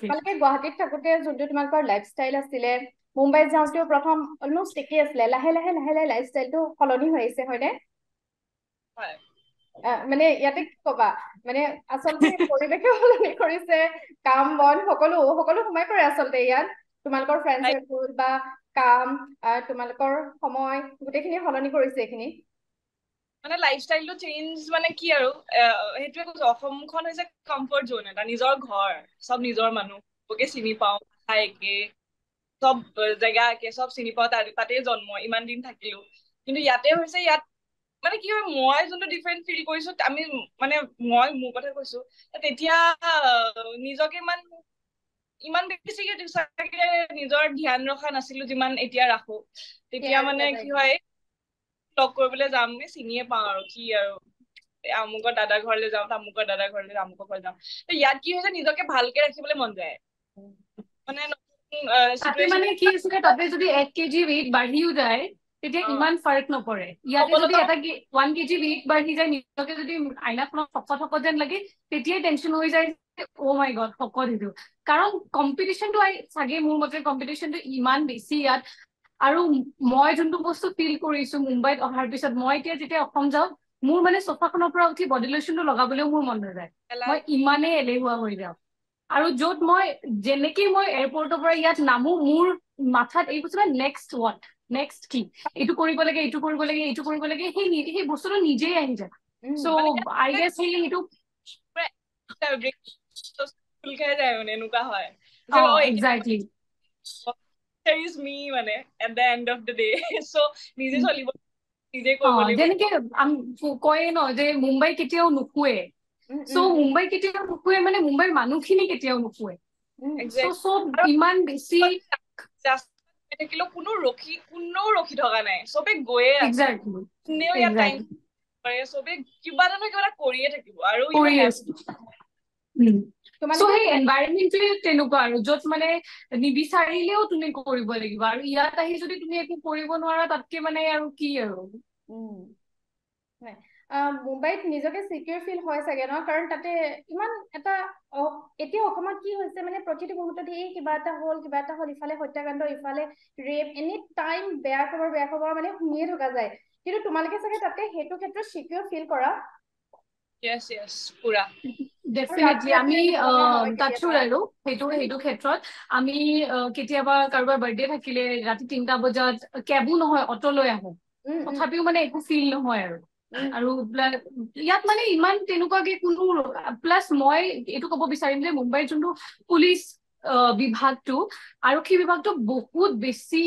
তোমালোকে গুৱাহাটীত থাকোতে যোনটো তোমালোকৰ লাইফ ষ্টাইল আছিলে মুম্বাইত যাওঁতেও প্ৰথম অলমষ্ট একেই আছিলে। লাহে লাহে লাহে লাহে লাইফ ষ্টাইলটো সলনি হৈ আহিছে হয়নে? মানে ইয়াতে কি কবা? মানে আচলতে পৰিৱেশে সলনি কৰিছে কাম বন সকলো সকলো সোমাই পৰে আচলতে ইয়াত। তোমালোকৰ ফ্ৰেণ্ড চাৰ্কুল বা কাম তোমালোকৰ সময় গোটেইখিনি সলনি কৰিছে এইখিনি। মানে লাইফষ্টাইলটো চেঞ্জ মানে কি আৰু সেইটোৱে কৈছো অসমখন হৈছে কমফৰ্ট জোন এটা নিজৰ ঘৰ চব নিজৰ মানুহ চবকে চিনি পাওঁ ভাষা একে চব জেগা একে চব চিনি পাওঁ তাতে জন্ম ইমান দিন থাকিলো। কিন্তু ইয়াতে হৈছে ইয়াত মানে কি হয় মই যোনটো ডিফাৰেণ্ট ফিল কৰিছো আমি মানে মই মোৰ কথা কৈছো তেতিয়া নিজকে ইমান ইমান বেছিকে চাগে নিজৰ ধ্যান ৰখা নাছিলো যিমান এতিয়া ৰাখো। তেতিয়া মানে কি হয় লগ কৰিবলৈ যাম চিনিয়ে পাওঁ আৰু কি আৰু। আমুকৰ দাদা ঘৰলৈ যাওঁ তামুকৰ দাদা ঘৰলৈ আমুকৰ ঘৰলৈ যাওঁ। ইয়াত কি হৈছে নিজকে ভালকে ৰাখিবলৈ মন যায়। মানে তাতে মানে কি আছিলে তাতে যদি এক কেজি ৱেইট বাঢ়িও যায় তেতিয়া ইমান ফাৰ্ক নপৰে। ইয়াতে যদি এটা ওৱান কেজি ৱেইট বাঢ়ি যায় নিজকে যদি আইনাখনত শকত শকত যেন লাগে তেতিয়াই টেনশ্যন হৈ যায়। অ' মাই গড শকত সেইটো কাৰণ কম্পিটিশ্যনটো চাগে মোৰ মতে কম্পিটিশ্যনটো ইমান বেছি ইয়াত। আৰু মই যোনটো বস্তু ফিল কৰিছো মুম্বাইত অহাৰ পিছত মই এতিয়া যেতিয়া অসম যাওঁ মোৰ মানে চফাখনৰ পৰা উঠি বডি লোচনটো লগাবলৈও মোৰ মন নাযায়। মই ইমানেই এলেহুৱা হৈ যাওঁ। আৰু য'ত মই যেনেকে মই এয়াৰপৰ্টৰ পৰা ইয়াত নামো মোৰ মাথাত এই বস্তু নেক্সট ৱাট নেক্সট কি? এইটো কৰিব লাগে এইটো কৰিব লাগে এইটো কৰিব লাগে সেই সেই বস্তুটো নিজেই আহি যায়। চ' আই গেছ সেই সেইটো মানে [laughs] নিজে চলিব নিজে কৰিব লাগিব। যেনেকে কয়ে ন যে মুম্বাই কেতিয়াও নুশুৱে চ' মুম্বাই কেতিয়াও নুশুৱে মানে মুম্বাইৰ মানুহখিনি কেতিয়াও নুশুৱে চব ইমান বেছি থাকিলেও কোনো ৰখি কোনেও ৰখি থকা নাই। চবে গৈয়ে আছে। কোনেও ইয়াত টাইম চবে কিবা এটা নহয় কিবা এটা কৰিয়ে থাকিব। আৰু তেনেকুৱা আৰু য'ত মানে নিবিচাৰিলেও তুমি কৰিব লাগিব আৰু ইয়াত আহি যদি তুমি একো কৰিব নোৱাৰা তাতকে মানে আৰু কি আৰু? মুম্বাইত নিজকে চিকিউৰ ফিল হয় চাগে ন? কাৰণ তাতে ইমান এটা এতিয়া অসমত কি হৈছে মানে প্ৰতিটো মুহূৰ্তত এই কিবা এটা হ'ল কিবা এটা হ'ল ইফালে হত্যাকাণ্ড ইফালে ৰেপ এনি টাইম বেয়া খবৰ বেয়া খবৰ মানে শুনিয়ে থকা যায়। কিন্তু তোমালোকে চাগে তাতে সেইটো ক্ষেত্ৰত চিকিউৰ ফিল কৰা। আমি সেইটো সেইটো ক্ষেত্ৰত আমি কেতিয়াবা কাৰোবাৰ বাৰ্থডে থাকিলে ৰাতি তিনটা বজাত কেবো নহয় অট লৈ আহো তথাপিও মানে একো ফিল নহয় আৰু আৰু ইয়াত মানে ইমান তেনেকুৱাকে কোনো প্লাছ মই এইটো কব বিচাৰিম যে মুম্বাইৰ যোনটো পুলিচ বিভাগটো আৰক্ষী বিভাগটো বহুত বেছি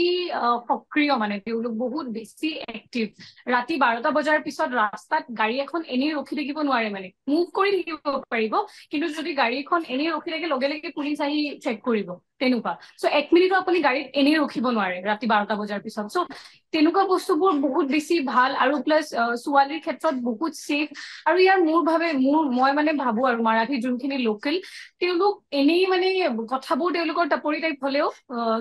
সক্ৰিয় মানে তেওঁলোক বহুত বেছি এক্টিভ ৰাতি বাৰটা বজাৰ পিছত ৰাস্তাত গাড়ী এখন এনেই ৰখি থাকিব নোৱাৰে মানে মুভ কৰি থাকিব পাৰিব কিন্তু যদি গাড়ীখন এনেই ৰখি থাকে লগে লগে পুলিচ আহি চেক কৰিব। তেনেকুৱা। চ' এক মিনিটো আপুনি গাড়ীত এনেই ৰখিব নোৱাৰে ৰাতি বাৰটা বজাৰ পিছত। চ' তেনেকুৱা বস্তুবোৰ বহুত বেছি ভাল আৰু প্লাছ ছোৱালীৰ ক্ষেত্ৰত বহুত ছেফ আৰু ইয়াৰ মোৰ ভাবে মোৰ মই মানে ভাবো আৰু মাৰাঠী যোনখিনি লোকেল তেওঁলোক এনেই মানে কথাবোৰ তেওঁলোকৰ টাপৰি টাইপ হলেও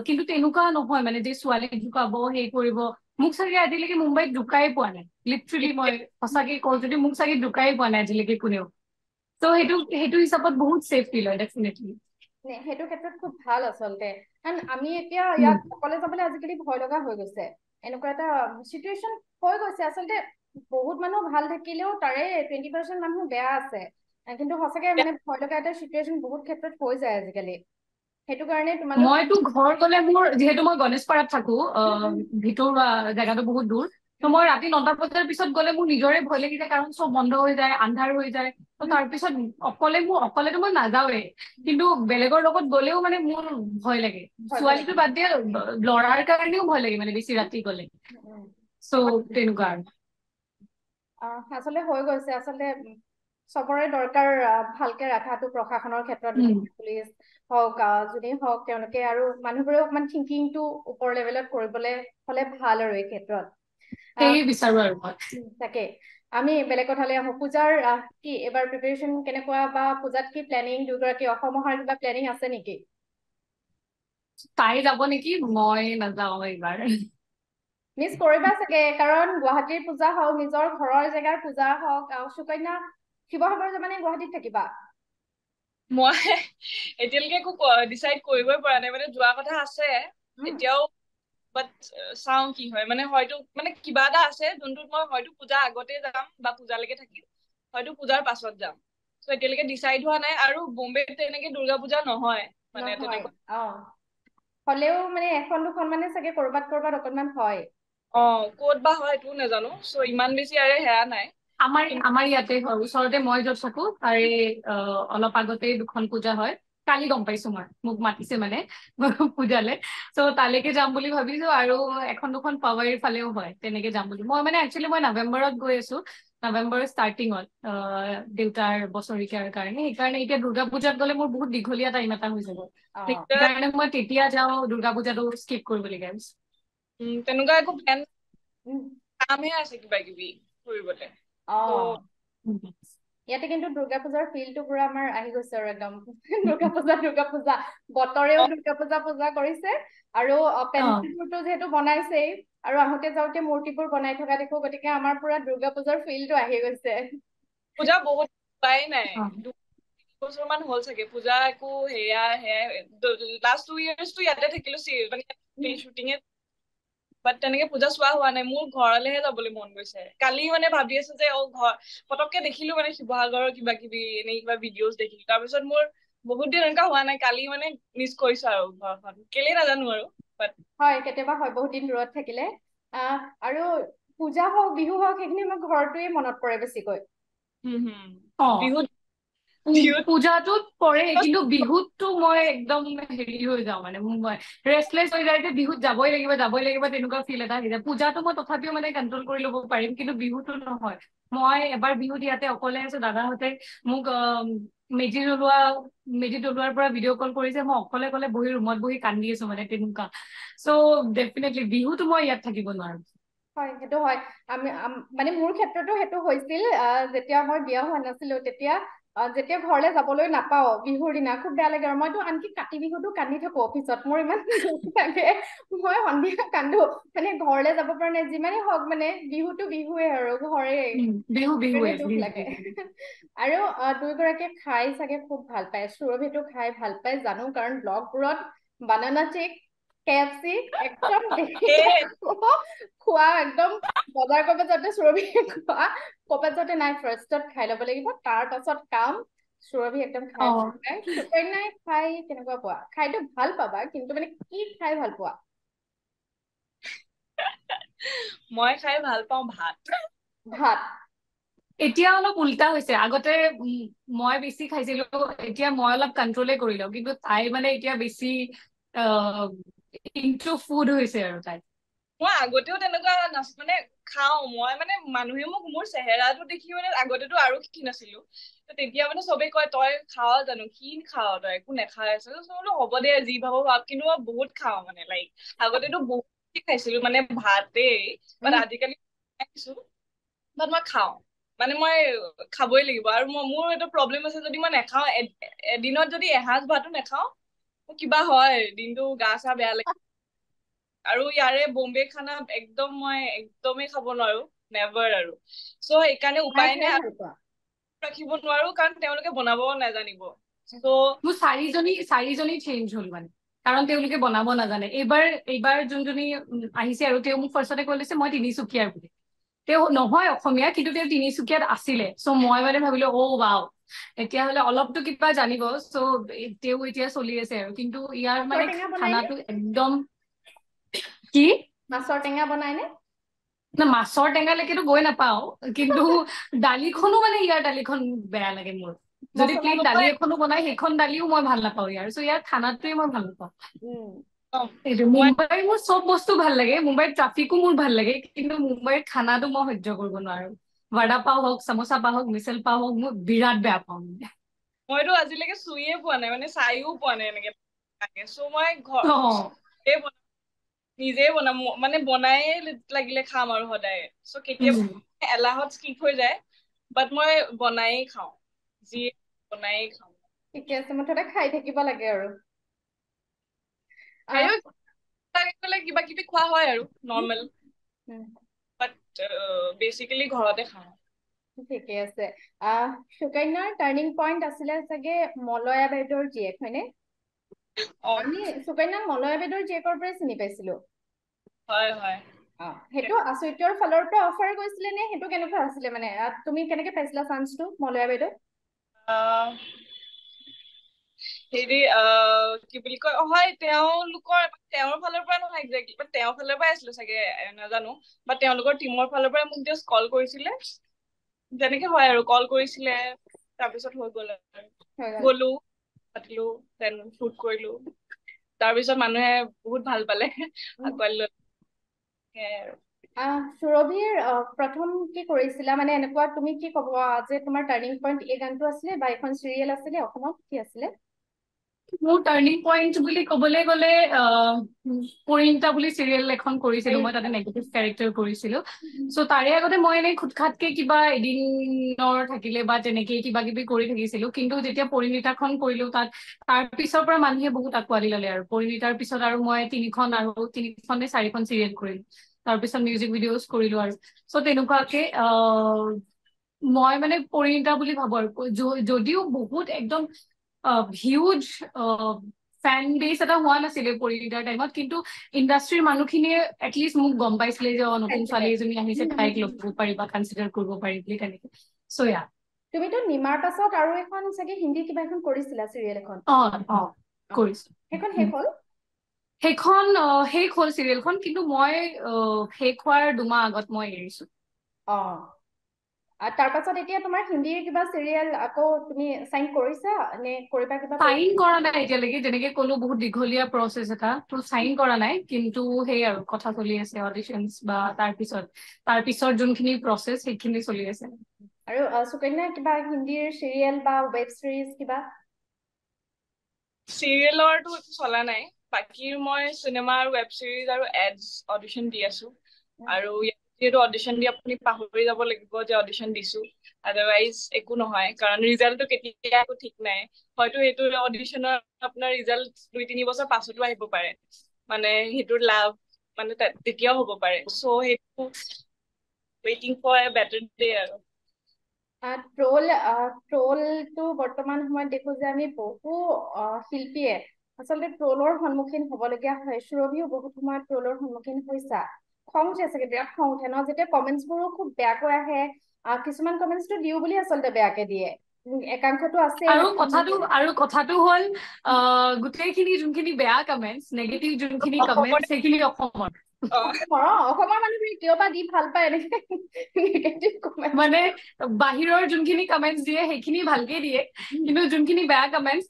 কিন্তু তেনেকুৱা নহয় মানে যে ছোৱালীক জোকাব সেই কৰিব। মোক চাগে আজিলৈকে মুম্বাইত জোকাই পোৱা নাই। লিটাৰেলি মই সঁচাকে কওঁ যদি মোক চাগে জোকাই পোৱা নাই আজিলৈকে কোনেও। ত' সেইটো সেইটো হিচাপত বহুত ছেফ ফিল হয় ডেফিনেটলি সেইটো ক্ষেত্ৰত খুব ভাল আচলতে। কাৰণ আমি এতিয়া ইয়াত অকলে যাবলৈ আজিকালি ভয় লগা হৈ গৈছে। এনেকুৱা এটা চিটুৱেশ্যন হৈ গৈছে। আচলতে বহুত মানুহ ভাল থাকিলেও তাৰে টুৱেণ্টি পাৰ্চেণ্ট মানুহ বেয়া আছে। কিন্তু সঁচাকে মানে ভয় লগা এটা চিটুৱেশ্যন বহুত ক্ষেত্ৰত হৈ যায় আজিকালি। সেইটো কাৰণে তোমালোক মইতো ঘৰ গলে মোৰ যিহেতু মই গণেশপাৰাত থাকো ভিতৰুৱা জেগাটো বহুত দূৰ। মই ৰাতি নটা বজাৰ পিছত গলে মোৰ নিজৰে ভয় লাগি যায় কাৰণ চব বন্ধ হৈ যায় আন্ধাৰ হৈ যায়। ত' তাৰপিছত অকলে মোৰ অকলেতো মই নাযাওৱে কিন্তু বেলেগৰ লগত গলেও মানে মোৰ ভয় লাগে। ছোৱালীটো বাদ দিয়ে লৰাৰ কাৰণেও ভয় লাগে মানে বেছি ৰাতি গলে। চ' তেনেকুৱা আৰু। আচলতে হৈ গৈছে। আচলতে চবৰে দৰকাৰ ভালকে ৰখাটো প্ৰশাসনৰ ক্ষেত্ৰত পুলিচ হওক যোনেই হওক তেওঁলোকে আৰু মানুহবোৰে অকমান থিংকিংটো ওপৰ লেভেলত কৰিবলৈ হলে ভাল আৰু এই ক্ষেত্ৰত। তাকে। আমি বেলেগ কথালৈ আহো। পূজাৰ কি এইবাৰ প্ৰিপেৰেশ্যন কেনেকুৱা বা পূজাত কি প্লেনিং দুগৰাকী অসম অহাৰ কিবা প্লেনিং আছে নেকি? তাই যাব নেকি? মই নাযাওঁ এইবাৰ। মিছ কৰিবা চাগে কাৰণ গুৱাহাটীৰ পূজা হওক নিজৰ ঘৰৰ জেগাৰ পূজা হওক সুকন্যা শিৱসাগৰ যাবানে গুৱাহাটীত থাকিবা? মই এতিয়ালৈকে একো ডিচাইড কৰিবই পৰা নাই। মানে যোৱা কথা আছে এতিয়াও বাট চাওঁ কি হয়। মানে হয়তো মানে কিবা এটা আছে যোনটোত মই হয়তো পূজা আগতে যাম বা পূজালৈকে থাকিম হয়তো পূজাৰ পাছত যাম। চ' এতিয়ালৈকে ডিচাইড হোৱা নাই আৰু বম্বেত তেনেকে দুৰ্গা পূজা নহয়। মানে তেনেকুৱা। হলেও মানে এখন দুখন মানে চাগে কৰবাত কৰবাত অকনমান হয়। অ ক'ত বা হয় এইটোও নাজানো। চ' ইমান বেছি আৰু সেয়া নাই। আমাৰ আমাৰ ইয়াতে হয়। ওচৰতে মই য'ত থাকো তাৰে অলপ আগতে দুখন পূজা হয়। কালি গম পাইছো মই মোক মাতিছে মানে পূজালে। চ' তালৈকে যাম বুলি ভাবিছো আৰু এখন দুখন পাৱাৰীৰ ফালেও হয় তেনেকে যাম বুলি। মই মানে একচুৱেলি মই নৱেম্বৰত গৈ আছো নৱেম্বৰৰ ষ্টাৰ্টিঙত দেউতাৰ বছৰিকীয়াৰ কাৰণে। সেইকাৰণে এতিয়া দুৰ্গা পূজাত গলে মোৰ বহুত দীঘলীয়া টাইম এটা হৈ যাব। সেইকাৰণে মই তেতিয়া যাওঁ দুৰ্গা পূজাটো স্কিপ কৰিবলগীয়া হৈছে তেনেকুৱা একো প্লেন কামহে আছে কিবা কিবি ফুৰিবলে ইয়াতে কিন্তু দুৰ্গা পূজাৰ ফিলটো পুৰা আমাৰ আহি গৈছে আৰু একদম। [laughs] দুৰ্গা পূজা দুৰ্গা পূজা বতৰেও দুৰ্গা পূজা পূজা কৰিছে। আৰু পেণ্ডেলবোৰতো যিহেতু বনাইছেই আৰু আহোতে যাওঁতে মূৰ্তিবোৰ বনাই থকা দেখো গতিকে আমাৰ পুৰা দুৰ্গা পূজাৰ ফিলটো আহি গৈছে। পূজা বহুত পাই নাই। বছৰ মান হ'ল চাগে পূজা একো সেয়া সেয়া লাষ্ট টু ইয়াৰ্ছটো ইয়াতে থাকিলো মানে শ্বুটিঙে বাট তেনেকে পূজা চোৱা হোৱা নাই মোৰ ঘৰলেহে যাবলৈ মন গৈছে। কালি মানে ভাবি আছো যে অ ঘৰ পতককে দেখিলো মানে শিৱসাগৰৰ কিবা কিবি এনে কিবা ভিডিঅ'জ দেখিলো। তাৰপিছত মোৰ বহুত দিন এনেকুৱা হোৱা নাই কালি মানে মিছ কৰিছো আৰু ঘৰখন। কেলেই নাজানো আৰু হয় কেতিয়াবা হয় বহুত দিন দূৰত থাকিলে। আৰু পূজা হওক বিহু হওক সেইখিনি আমাৰ ঘৰটোৱে মনত পৰে বেছিকৈ। বিহুত পূজাটোত পৰে [laughs] কিন্তু বিহুতটো মই একদম হেৰি হৈ যাওঁ মানে মই ৰেষ্টলেছ হৈ যায় যে বিহুত যাবই লাগিব যাবই লাগিব তেনেকুৱা ফিল এটা আহি যায়। পূজাটো মই তথাপিও মানে কণ্ট্ৰল কৰি ল'ব পাৰিম কিন্তু বিহুটো নহয়। মই এবাৰ বিহুত ইয়াতে অকলে আছো দাদাহঁতে মোক মেজি জ্বলোৱা মেজি জ্বলোৱাৰ পৰা ভিডিঅ' কল কৰিছে মই অকলে অকলে বহি ৰুমত বহি কান্দি আছো মানে তেনেকুৱা। চ' ডেফিনেটলি বিহুটো মই ইয়াত থাকিব নোৱাৰো। হয় সেইটো হয়। আমি মানে মোৰ ক্ষেত্ৰতো সেইটো হৈছিল যেতিয়া মই বিয়া হোৱা নাছিলো তেতিয়া যেতিয়া ঘৰলৈ যাবলৈ নাপাও বিহুৰ দিনা খুব বেয়া লাগে আৰু মইতো আনকি কাতি বিহুতো কান্দি থাকো অফিচত মোৰ ইমান [laughs] লাগে। মই সন্ধিয়া কান্দো মানে ঘৰলে যাব পৰা নাই যিমানেই হওক মানে বিহুতো বিহুৱে আৰু ঘৰে বিহু দুখ লাগে। [laughs] আৰু দুয়োগৰাকীয়ে খাই চাগে খুব ভাল পায় সুৰভিটো খাই ভাল পায় জানো কাৰণ ব্লগবোৰত বানানা চেক কেএফচি একদম [laughs] খোৱা একদম বজাৰ কৰিব যাতে সুৰভি খোৱা কপাত যাতে নাই ফাৰ্ষ্টত খাই ল'ব লাগিব তাৰ পাছত কাম সুৰভি একদম খাই সুকন্যাই খাই কেনেকুৱা পোৱা? খাইতো ভাল পাবা কিন্তু মানে কি খাই ভাল পোৱা? মই খাই ভাল পাওঁ ভাত। ভাত? এতিয়া অলপ উল্টা হৈছে আগতে মই বেছি খাইছিলো এতিয়া মই অলপ কণ্ট্ৰলে কৰি লওঁ কিন্তু তাই মানে এতিয়া বেছি ইনটু ফুড হৈছে আৰু তাই মই আগতেও তেনেকুৱা নাচ মানে খাওঁ মই মানে মানুহে মোক মোৰ চেহেৰাটো দেখি মানে আগতেতো আৰু ক্ষীণ আছিলো তেতিয়া মানে চবেই কয় তই খাৱ জানো? ক্ষীণ খাৱ? তই একো নেখাই আছ? বোলো হ'ব দে যি ভাব ভাব কিন্তু মই বহুত খাওঁ মানে লাইক আগতেতো বহুত খাইছিলো মানে ভাতেই। বাট আজিকালি খাইছো বাট মই খাওঁ। মানে মই খাবই লাগিব। আৰু মোৰ এইটো প্ৰব্লেম আছে যদি মই নেখাওঁ এদিনত যদি এসাঁজ ভাতো নেখাওঁ কিবা হয় দিনটো গা চা বেয়া লাগে আৰু ইয়াৰে বম্বে খানা একদম মই একদমেই খাব নোৱাৰো নেভাৰ আৰু। চ' সেইকাৰণে উপায় নাই ৰাখিব নোৱাৰো কাৰণ তেওঁলোকে বনাব নাজানিব। মোৰ চাৰিজনী চাৰিজনী চেঞ্জ হল মানে। কাৰণ তেওঁলোকে বনাব নাজানে। এইবাৰ এইবাৰ যোনজনী আহিছে আৰু তেওঁ মোক ফাৰ্ষ্টতে কৈ লৈছে মই তিনিচুকীয়াৰ বুলি। তেওঁ নহয় অসমীয়া কিন্তু তেওঁ তিনিচুকীয়াত আছিলে। চ' মই মানে ভাবিলো অ' বাও তেতিয়াহ'লে অলপতো কিবা জানিব। চ' তেওঁ এতিয়া চলি আছে আৰু। কিন্তু ইয়াৰ মানে খানাটো একদম কি? মাছৰ টেঙা বনাই নে? না মাছৰ টেঙালৈকেতো গৈ নাপাও। কিন্তু দালিখনো মানে ইয়াৰ দালিখন বেয়া লাগে মোৰ। যদি প্লেইন দালি এখনো বনাই সেইখন দালিও মই ভাল নাপাওঁ ইয়াৰ। চ' ইয়াৰ খানাটোৱে মই ভাল নাপাওঁ। এইটো মুম্বাইৰ মোৰ চব বস্তু ভাল লাগে মুম্বাইৰ ট্ৰাফিকো মোৰ ভাল লাগে কিন্তু মুম্বাইৰ খানাটো মই সহ্য কৰিব নোৱাৰো। বডা পাও হওক চামোচা পাও হওক মিছেল পাও হওক মই বিৰাট বেয়া পাওঁ মইতো আজিলৈকে চুইয়ে পোৱা নাই মানে চাইও পোৱা নাই এনেকে চ' মই ঘৰ নিজে বনাম মানে বনাই লাগিলে খাম আৰু সদায়। চ' কেতিয়াবা এলাহত স্কিপ হৈ যায় বাট মই বনায়ে খাওঁ যি বনায়ে খাওঁ। ঠিকে আছে মুঠতে খাই থাকিব লাগে আৰু। কিবা কিবি খোৱা হয় আৰু নৰ্মেল বাট বেচিকেলি ঘৰতে খাওঁ। ঠিকে আছে। সুকন্যাৰ টাৰ্ণিং পইণ্ট আছিলে চাগে মলয়া বাইদেউৰ জীয়েক হয়নে? আমি সুকন্যাক মলয়া বাইদেউৰ জীয়েকৰ পৰাই চিনি পাইছিলো। হয় হয়। সেইটো আচৰিতৰ ফালৰ পৰা অফাৰ গৈছিলে নে? সেইটো কেনেকুৱা আছিলে মানে? তুমি কেনেকে পাইছিলা চান্সটো মলয়া বাইদেউ হেৰি কি বুলি কয় হয় তেওঁলোকৰ তেওঁৰ ফালৰ পৰা নহয় একজেক্টলি বাট তেওঁৰ ফালৰ পৰাই আছিলো চাগে নাজানো বা তেওঁলোকৰ টিমৰ ফালৰ পৰাই মোক জাষ্ট কল কৰিছিলে যেনেকে হয় আৰু কল কৰিছিলে তাৰপিছত হৈ গল আৰু গলো পাতিলো দেন শ্বুট কৰিলো তাৰপিছত মানুহে বহুত ভাল পালে আঁকোৱালি ললে সেয়াই আৰু। সুৰভিৰ প্ৰথম কি কৰিছিলা মানে এনেকুৱা তুমি কি কব যে তোমাৰ টাৰ্ণিং পইণ্ট এই গানটো আছিলে বা এখন চিৰিয়েল আছিলে অসমত কি আছিলে? মোৰ টাৰ্ণিং পইণ্ট বুলি ক'বলৈ গ'লে পৰিণীতা বুলি চিৰিয়েল এখন কৰিছিলো মই তাতে নেগেটিভ কেৰেক্টাৰ কৰিছিলো। চ' তাৰে আগতে মই এনেই খুটখাতকে কিবা এদিনৰ থাকিলে বা তেনেকে কিবা কিবি কৰি থাকিছিলো। কিন্তু যেতিয়া পৰিণীতাখন কৰিলো তাত তাৰ পিছৰ পৰা মানুহে বহুত আঁকোৱালি ললে আৰু। পৰিণীতাৰ পিছত আৰু মই তিনিখন আৰু তিনিখন নে চাৰিখন চিৰিয়েল কৰিলো। তাৰপিছত মিউজিক ভিডিঅ'জ কৰিলো আৰু। চ' তেনেকুৱাকে মই মানে পৰিণীতা বুলি ভাবো আৰু। যদিও বহুত একদম হিউজ ফেন বেচ এটা হোৱা নাছিলে পৰিণীতাৰ টাইমত কিন্তু ইণ্ডাষ্ট্ৰীৰ মানুহখিনিয়ে এটলিষ্ট মোক গম পাইছিলে যে নতুন ছোৱালী এজনী আহিছে তাইক ল'ব পাৰি বা কনচিডাৰ কৰিব পাৰি বুলি তেনেকে। চ' ইয়া তুমিতো নিমাৰ পাছত আৰু এখন চাগে হিন্দী কিবা এখন কৰিছিলা চিৰিয়েল এখন। অ অ কৰিছো। সেইখন শেষ হ'ল? সেইখন শেষ হ'ল চিৰিয়েলখন কিন্তু মই শেষ হোৱাৰ দুমাহ আগত মই এৰিছো। অ তাৰ পাছত এতিয়া তোমাৰ হিন্দীৰ কিবা চিৰিয়েল আকৌ তুমি চাইন কৰিছা নে কৰিবা কিবা চাইন কৰা নাই এতিয়ালৈকে যেনেকে ক'লো বহুত দীঘলীয়া প্ৰচেছ এটা ত' চাইন কৰা নাই কিন্তু সেই আৰু কথা চলি আছে অডিশ্যনছ বা তাৰ পিছত তাৰ পিছত যোনখিনি প্ৰচেছ সেইখিনি চলি আছে। আৰু সুকন্যা কিবা হিন্দীৰ চিৰিয়েল বা ৱেব চিৰিজ কিবা? চিৰিয়েলৰটো চলা নাই বাকী মই চিনেমা আৰু ৱেব চিৰিজ আৰু এডছ অডিশ্যন দি আছো। আৰু যিহেতু অডিশ্যন দি আপুনি পাহৰি যাব লাগিব যে অডিশ্যন দিছো। আদাৰৱাইজ একো নহয় কাৰণ ৰিজাল্টটো কেতিয়া একো ঠিক নাই। হয়তো সেইটো অডিশ্যনৰ আপোনাৰ ৰিজাল্ট দুই তিনি বছৰ পাছতো আহিব পাৰে। মানে সেইটোৰ লাভ মানে তেতিয়াও হ'ব পাৰে। চ' সেইটো ৱেইটিং ফৰ এ বেটাৰ ডে আৰু। ট্ৰল ট্ৰলটো বৰ্তমান সময়ত দেখো যে আমি বহু শিল্পীয়ে আচলতে ট্ৰলৰ সন্মুখীন হবলগীয়া হয়। সুৰভিও বহুত সময়ত ট্ৰলৰ সন্মুখীন হৈছা। খং উঠে চাগে বিৰাট খং উঠে ন? যেতিয়া কমেণ্টছ বোৰো খুব বেয়াকৈ আহে কিছুমান কমেণ্টছটো দিও বুলি আচলতে বেয়াকে দিয়ে। একাংশটো আছে। আৰু কথাটো আৰু কথাটো হ'ল গোটেইখিনি যোনখিনি বেয়া কমেণ্টছ নেগেটিভ যোনখিনি কমেণ্টছ সেইখিনি অসমৰ অসমৰ মানুহবোৰে কিয় বা দি ভাল পায় এনেকে মানে বাহিৰৰ যোনখিনি কমেণ্টছ দিয়ে সেইখিনি ভালকে দিয়ে। কিন্তু যোনখিনি বেয়া কমেণ্টছ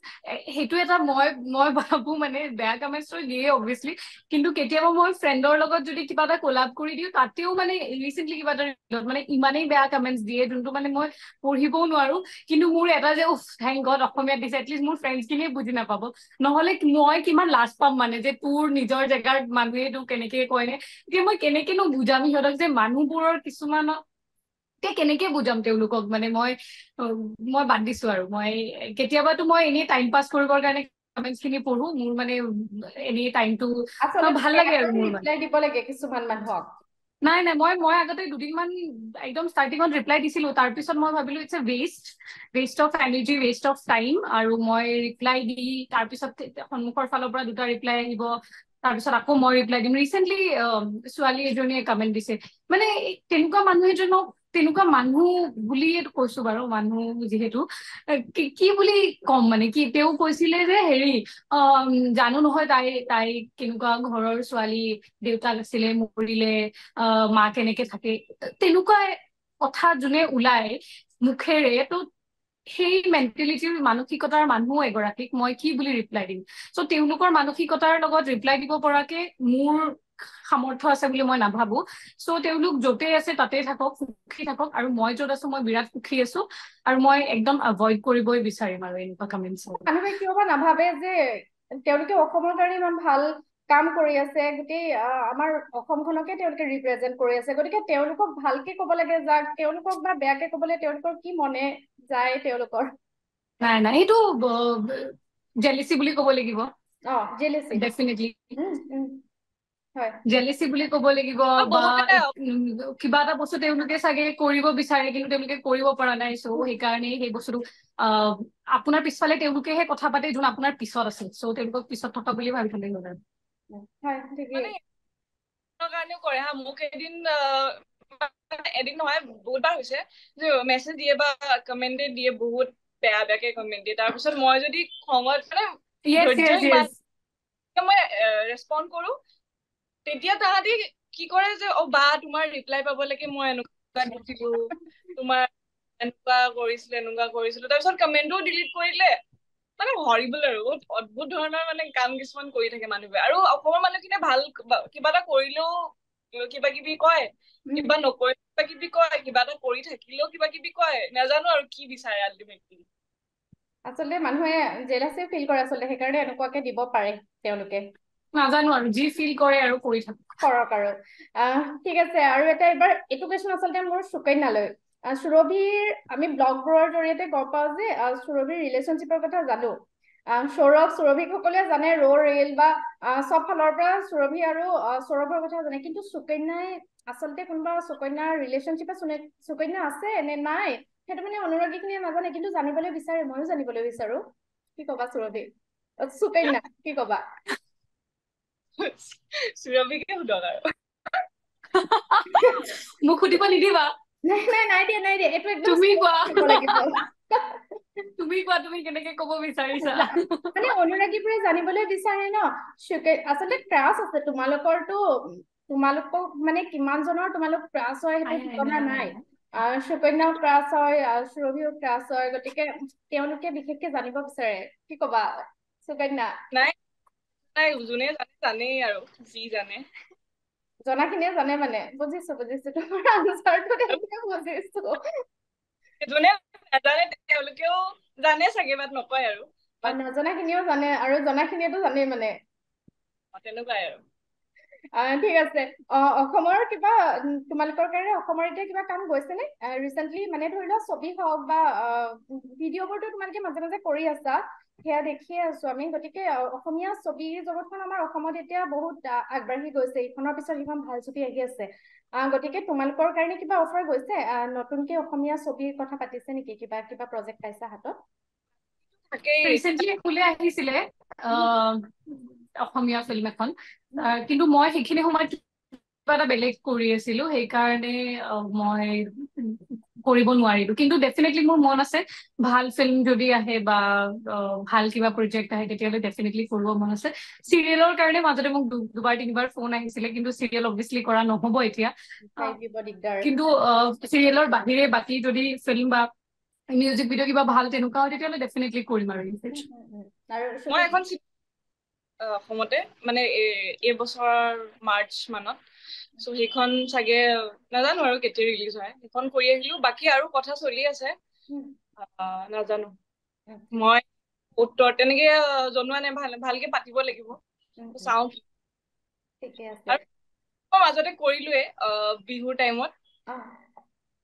সেইটো এটা মই মই ভাবো মানে বেয়া কমেণ্টছটো দিয়ে অবভিয়াছলি কিন্তু কেতিয়াবা মই ফ্ৰেণ্ডৰ লগত যদি কিবা এটা কোলাপ কৰি দিওঁ তাতেও মানে ৰিচেণ্টলি কিবা এটা মানে ইমানেই বেয়া কমেণ্টছ দিয়ে যোনটো মানে মই পঢ়িবও নোৱাৰো। কিন্তু মোৰ এটা যে উফ থেংক গড অসমীয়াত দিছে এটলিষ্ট মোৰ ফ্ৰেণ্ডছখিনিয়ে বুজি নাপাব। নহলে মই কিমান লাজ পাম মানে যে তোৰ নিজৰ জেগাৰ মানুহে তোক কেনেকে কয়নে এতিয়া মই কেনেকেনো বুজাম সিহঁতক যে মানুহবোৰৰ কিছুমানক এতিয়া কেনেকে বুজাম তেওঁলোকক? মানে মই মই বাদ দিছো আৰু। মই কেতিয়াবাতো মই এনেই টাইম পাছ কৰিবৰ কাৰণে কমেণ্টছ খিনি পঢ়ো। মোৰ মানে এনেই টাইমটো ভাল লাগে আৰু মোৰ দিব লাগে কিছুমান মানুহক। নাই নাই মই মই আগতে দুদিনমান একদম ষ্টাৰ্টিঙত ৰিপ্লাই দিছিলো। তাৰপিছত মই ভাবিলো it's a waste waste of energy waste of time আৰু মই ৰিপ্লাই দি তাৰপিছত সন্মুখৰ ফালৰ পৰা দুটা ৰিপ্লাই আহিব। তাৰপিছত আকৌ মই ৰিপ্লাই দিম। ৰিচেণ্টলি ছোৱালী এজনীয়ে কমেণ্ট দিছে। মানে তেনেকুৱা মানুহ এজনক তেনেকুৱা মানুহ বুলিয়ে কৈছো বাৰু মানুহ যিহেতু কি বুলি কম মানে কি তেওঁ কৈছিলে যে হেৰি জানো নহয় তাই তাই কেনেকুৱা ঘৰৰ ছোৱালী দেউতাক আছিলে মৰিলে মা কেনেকে থাকে। তেনেকুৱা কথা যোনে ওলাই মুখেৰে ত সেই মেণ্টেলিটিৰ মানসিকতাৰ মানুহ এগৰাকীক মই কি বুলি ৰিপ্লাই দিম? চ' তেওঁলোকৰ মানসিকতাৰ লগত ৰিপ্লাই দিব পৰাকে মোৰ সামৰ্থ্য আছে বুলি মই নাভাবো। চ' তেওঁলোক য'তে আছে তাতে থাকক সুখী থাকক আৰু মই য'ত আছো মই বিৰাট সুখী আছো আৰু মই একদম এভইড কৰিবই বিচাৰিম আৰু এনেকুৱা কমেণ্টছ মানুহে কিয় বা নাভাবে যে তেওঁলোকে অসমৰ কাৰণে ইমান ভাল কাম কৰি আছে গোটেই আমাৰ অসমখনকে তেওঁলোকে ৰিপ্ৰেজেণ্ট কৰি আছে। গতিকে তেওঁলোকক ভালকে ক'ব লাগে যাক তেওঁলোকক বা বেয়াকে ক'বলৈ তেওঁলোকৰ কি মনে যায় তেওঁলোকৰ? নাই নাই এইটো জেলিচি বুলি ক'ব লাগিব। অ জেলিচি ডেফিনেটলি জেলিচি বুলি ক'ব লাগিব বা কিবা এটা বস্তু তেওঁলোকে চাগে কৰিব বিচাৰে কিন্তু তেওঁলোকে কৰিব পৰা নাই। চ' সেইকাৰণে সেই বস্তুটো আপোনাৰ পিছফালে তেওঁলোকেহে কথা পাতে যোন আপোনাৰ পিছত আছে। চ' তেওঁলোকক পিছত থকা বুলি ভাবি থলে হ'ল আৰু। কাৰণেও কৰে হা মোক এদিন এদিন নহয় বহুতবাৰ হৈছে যে মেছেজ দিয়ে বা কমেণ্টে দিয়ে বহুত বেয়া বেয়াকে কমেণ্ট দিয়ে। তাৰপিছত মই যদি খঙত মানে মই ৰেচপণ্ড কৰো তেতিয়া তাহাঁতি কি কৰে যে অ বা তোমাৰ ৰিপ্লাই পাব লাগে মই এনেকুৱা দিছিলো তোমাৰ এনেকুৱা কৰিছিলো এনেকুৱা কৰিছিলো। তাৰপিছত কমেণ্টটো ডিলিট কৰি দিলে। মানে হৰিবল আৰু। বহুত অদ্ভুত ধৰণৰ মানে কাম কিছুমান কৰি থাকে মানুহবোৰে আৰু অসমৰ মানুহখিনিয়ে ভাল কিবা এটা কৰিলেও কিবা কিবি কয়। কিবা নকৰি কিবা কিবি কয়। কিবা এটা কৰি থাকিলেও কিবা কিবি কয়। নাজানো আৰু কি বিচাৰে আল্টিমেটলি আচলতে মানুহে জেলাচি ফিল কৰে আচলতে। সেইকাৰণে এনেকুৱাকে দিব পাৰে তেওঁলোকে। নাজানো আৰু। যি ফিল কৰে আৰু কৰি থাকক। কৰক আৰু। ঠিক আছে। আৰু এটা এইবাৰ এইটো কুৱেশ্যন আচলতে মোৰ সুকন্যালৈ সুৰভিৰ আমি ব্লগবোৰৰ জৰিয়তে গম পাওঁ যে সুৰভিৰ ৰিলেশ্যনশ্বিপৰ কথা জানো। সৌৰভ সুৰভিক সকলোৱে জানে ৰ ৰেল বা চব ফালৰ পৰা সুৰভি আৰু সৌৰভৰ কথা জানে। কিন্তু সুকন্যাই আচলতে কোনোবা সুকন্যাৰ ৰিলেশ্যনশ্বিপে সুকন্যা আছে নে নাই সেইটো মানে অনুৰাগীখিনিয়ে নাজানে কিন্তু জানিবলৈ বিচাৰে ময়ো জানিবলৈ বিচাৰো। কি কবা সুৰভি? সুকন্যা কি কবা? সুৰভিকে সোধক আৰু। [laughs] মোক সুধিব নিদিবা। নাই নাই নাই দিয়া নাই দিয়া এইটো একদম তুমি কোৱা। তুমি কোৱা তুমি কেনেকে কব বিচাৰিছা? মানে অনুৰাগীবোৰে জানিবলৈ বিচাৰে ন? আচলতে ক্ৰাছ আছে তোমালোকৰটো তোমালোকক মানে কিমান জনৰ তোমালোক ক্ৰাছ হয় সেইটো ঠিকনা নাই। সুকন্যাও ক্ৰাছ হয় সুৰভিও ক্ৰাছ হয় গতিকে তেওঁলোকে বিশেষকে জানিব বিচাৰে। কি কবা সুকন্যা? নাই নাই যোনে জানে জানেই আৰু যি জানে। জনাখিনিয়ে জানে মানে বুজিছো বুজিছো তোমাৰ আনচাৰটো বুজিছো। যোনে নাজানে তেওঁলোকেও জানে চাগে বাট নকয় আৰু। নজনাখিনিও জানে আৰু জনাখিনিয়েতো জানেই মানে। তেনেকুৱাই আৰু। ঠিক আছে। অসমৰ কিবা তোমালোকৰ কাৰণে অসমৰ এতিয়া কিবা কাম গৈছেনে? ৰিচেণ্টলি মানে ধৰি লোৱা ছবি হওক বা ভিডিঅ'বোৰতো তোমালোকে মাজে মাজে কৰি আছা। সেয়া দেখিয়ে আছো। আমি গতিকে অসমীয়া ছবি জগতখন আমাৰ অসমত এতিয়া বহুত আগবাঢ়ি গৈছে। ইখনৰ পিছত সিখন ভাল ছবি আহি আছে। গতিকে তোমালোকৰ কাৰণে কিবা অফাৰ গৈছে? নতুনকে অসমীয়া ছবিৰ কথা পাতিছে নেকি? কিবা কিবা প্ৰজেক্ট পাইছা হাতত? ৰিচেণ্টলি খুলি আহিছিলে অসমীয়া ফিল্ম এখন। কিন্তু মই সেইখিনি সময়ত কিবা এটা বেলেগ কৰি আছিলো। সেইকাৰণে মই কৰিব নোৱাৰিলো। কিন্তু ডেফিনেটলি মোৰ মন আছে ভাল ফিল্ম যদি আহে বা ভাল কিবা প্ৰজেক্ট আহে তেতিয়াহ'লে ডেফিনেটলি কৰিব মন আছে। চিৰিয়েলৰ কাৰণে মাজতে মোক দুবাৰ তিনিবাৰ ফোন আহিছিলে কিন্তু চিৰিয়েল অভিয়াছলি কৰা নহব এতিয়া। কিন্তু চিৰিয়েলৰ বাহিৰে বাকী যদি ফিল্ম বা মিউজিক ভিডিঅ' কিবা ভাল তেনেকুৱা হয় তেতিয়াহ'লে ডেফিনেটলি কৰিম আৰু মই এখন অসমতে মানে এইবছৰ মাৰ্চ মানত চ' সেইখন চাগে নাজানো আৰু কেতিয়া ৰিলিজ হয়। সেইখন কৰি আহিলো। বাকী আৰু কথা চলি আছে। নাজানো। মই উত্তৰ তেনেকে জনোৱা নাই। ভাল ভালকে পাতিব লাগিব। চাওঁ মই মাজতে কৰিলোৱে বিহুৰ টাইমত।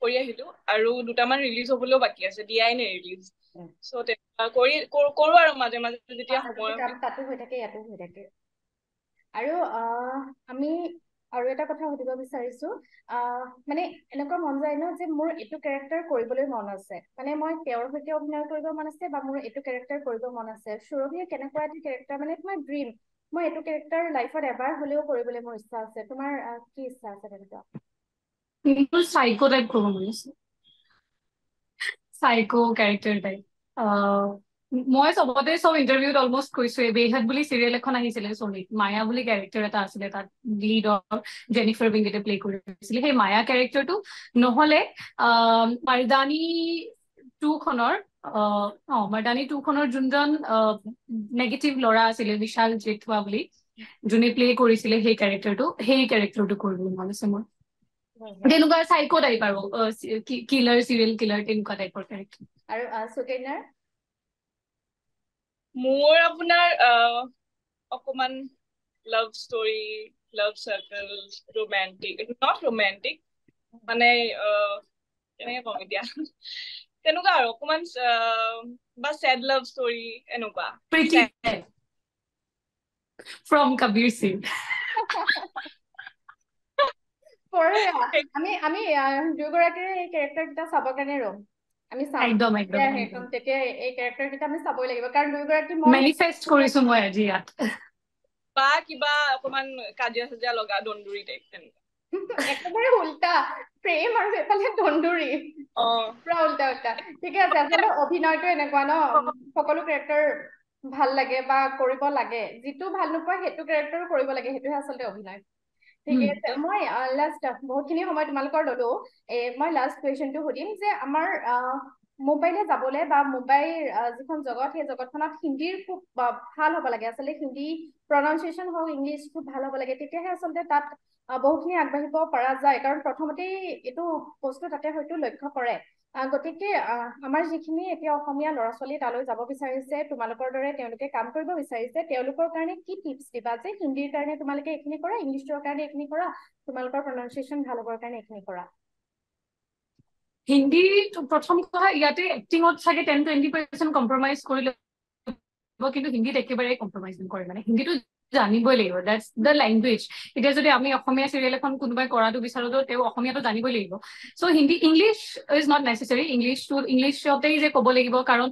কৰি আহিলো। আৰু দুটামান ৰিলিজ হবলৈও বাকী আছে। দিয়াই নাই ৰিলিজ চ' তেনেকুৱা কৰি কৰো আৰু মাজে মাজে যেতিয়া সময় তাতো হৈ থাকে ইয়াতো হৈ থাকে। আৰু আমি আৰু এটা কথা সুধিব বিচাৰিছো মানে এনেকুৱা মন যায় ন যে মোৰ এইটো কেৰেক্টাৰ কৰিবলৈ মন আছে। মানে মই তেওঁৰ সৈতে অভিনয় কৰিব মন আছে বা মোৰ এইটো কেৰেক্টাৰ কৰিব মন আছে। সুৰভিয়ে কেনেকুৱা এটা কেৰেক্টাৰ মানে তোমাৰ ড্ৰিম মই এইটো কেৰেক্টাৰ লাইফত এবাৰ হলেও কৰিবলৈ মোৰ ইচ্ছা আছে। তোমাৰ কি ইচ্ছা আছে তেনেকুৱা? চাইকো টাইপ কৰিব মন আছে চাইকো কেৰেক্টাৰ টাইপ মই চবতে চব ইণ্টাৰভিউত অলমষ্ট কৈছো বেহাত বুলি চিৰিয়েল এখন আহিছিলে চনীত মায়া বুলি কেৰেক্টাৰ এটা আছিলে তাত লিডৰ জেনিফাৰ বিংগেটে প্লে কৰিছিলে। সেই মায়া কেৰেক্টাৰটো নহলে মাৰদানী টু খনৰ অ মাৰদানী টু খনৰ যোনজন নেগেটিভ ল'ৰা আছিলে বিশাল জেঠুৱা বুলি যোনে প্লে কৰিছিলে সেই কেৰেক্টাৰটো সেই কেৰেক্টাৰটো কৰিব মন আছে মোৰ। তেনেকুৱা চাইকো টাইপ আৰু কিলাৰ চিৰিয়েল কিলাৰ তেনেকুৱা টাইপৰ কেৰেক্টাৰ আৰু সুকন্যাৰ মোৰ আপোনাৰ অকমান love story love circle romantic not romantic মানে কেনেকে কম এতিয়া? তেনেকুৱা আৰু অকমান বা ছেড লাভ ষ্টৰি এনেকুৱা। ফ্ৰম কবিৰ সিং আমি আমি দুয়োগৰাকীৰে এই কেৰেক্টাৰ কেইটা চাবৰ কাৰণে ৰম। আমি চাম তেতিয়া এই কেৰেক্টাৰ কেইটা আমি চাবই লাগিব। কাৰণ দুয়োগৰাকী মেনিফেষ্ট কৰিছো মই আজি ইয়াত। বা কিবা অকমান কাজিয়া চাজিয়া লগা দন্দুৰি টাইপ তেনেকুৱা। [laughs] একেবাৰে উল্টা। প্ৰেম আৰু এফালে দন্দুৰি। পুৰা উল্টা উল্টা। ঠিকে আছে আচলতে অভিনয়টো এনেকুৱা ন? সকলো কেৰেক্টাৰ ভাল লাগে বা কৰিব লাগে। যিটো ভাল নোপোৱা সেইটো কেৰেক্টাৰো কৰিব লাগে। সেইটোহে আচলতে অভিনয়। ঠিকে আছে মই লাষ্ট বহুতখিনি সময় তোমালোকৰ ললো। মই লাষ্ট কুৱেশ্যনটো সুধিম যে আমাৰ মুম্বাইলৈ যাবলৈ বা মুম্বাইৰ যিখন জগত সেই জগতখনত হিন্দীৰ খুব ভাল হ'ব লাগে। আচলতে হিন্দী প্ৰনাউন্সিয়েশ্যন হওক ইংলিছ খুব ভাল হ'ব লাগে। তেতিয়াহে আচলতে তাত বহুখিনি আগবাঢ়িব পৰা যায়। কাৰণ প্ৰথমতেই এইটো বস্তু তাতে হয়তো লক্ষ্য কৰে। গতিকে আমাৰ যিখিনি এতিয়া অসমীয়া ল'ৰা ছোৱালী তালৈ যাব বিচাৰিছে তোমালোকৰ দৰে তেওঁলোকে কাম কৰিব বিচাৰিছে তেওঁলোকৰ কাৰণে কি টিপছ দিবা? যে হিন্দীৰ কাৰণে তোমালোকে এইখিনি কৰা ইংলিছৰ কাৰণে এইখিনি কৰা তোমালোকৰ প্ৰনাউন্সিয়েশ্যন ভাল হ'বৰ কাৰণে এইখিনি কৰা? হিন্দী প্ৰথম কথা ইয়াতে এক্টিঙত চাগে টেন টুৱেণ্টি পাৰ্চেণ্ট কম্প্ৰমাইজ কৰিলে কিন্তু হিন্দীত একেবাৰে কম্প্ৰমাইজ নকৰে মানে হিন্দীটো জানিবই লাগিব। দেটছ দ্য লেংগুৱেজ এতিয়া যদি আমি অসমীয়া চিৰিয়েল এখন কোনোবাই কৰাটো বিচাৰো তো তেওঁ অসমীয়াটো জানিবই লাগিব। So' Hindi English is not necessary ইংলিছটো ইংলিছতেই যে ক'ব লাগিব কাৰণ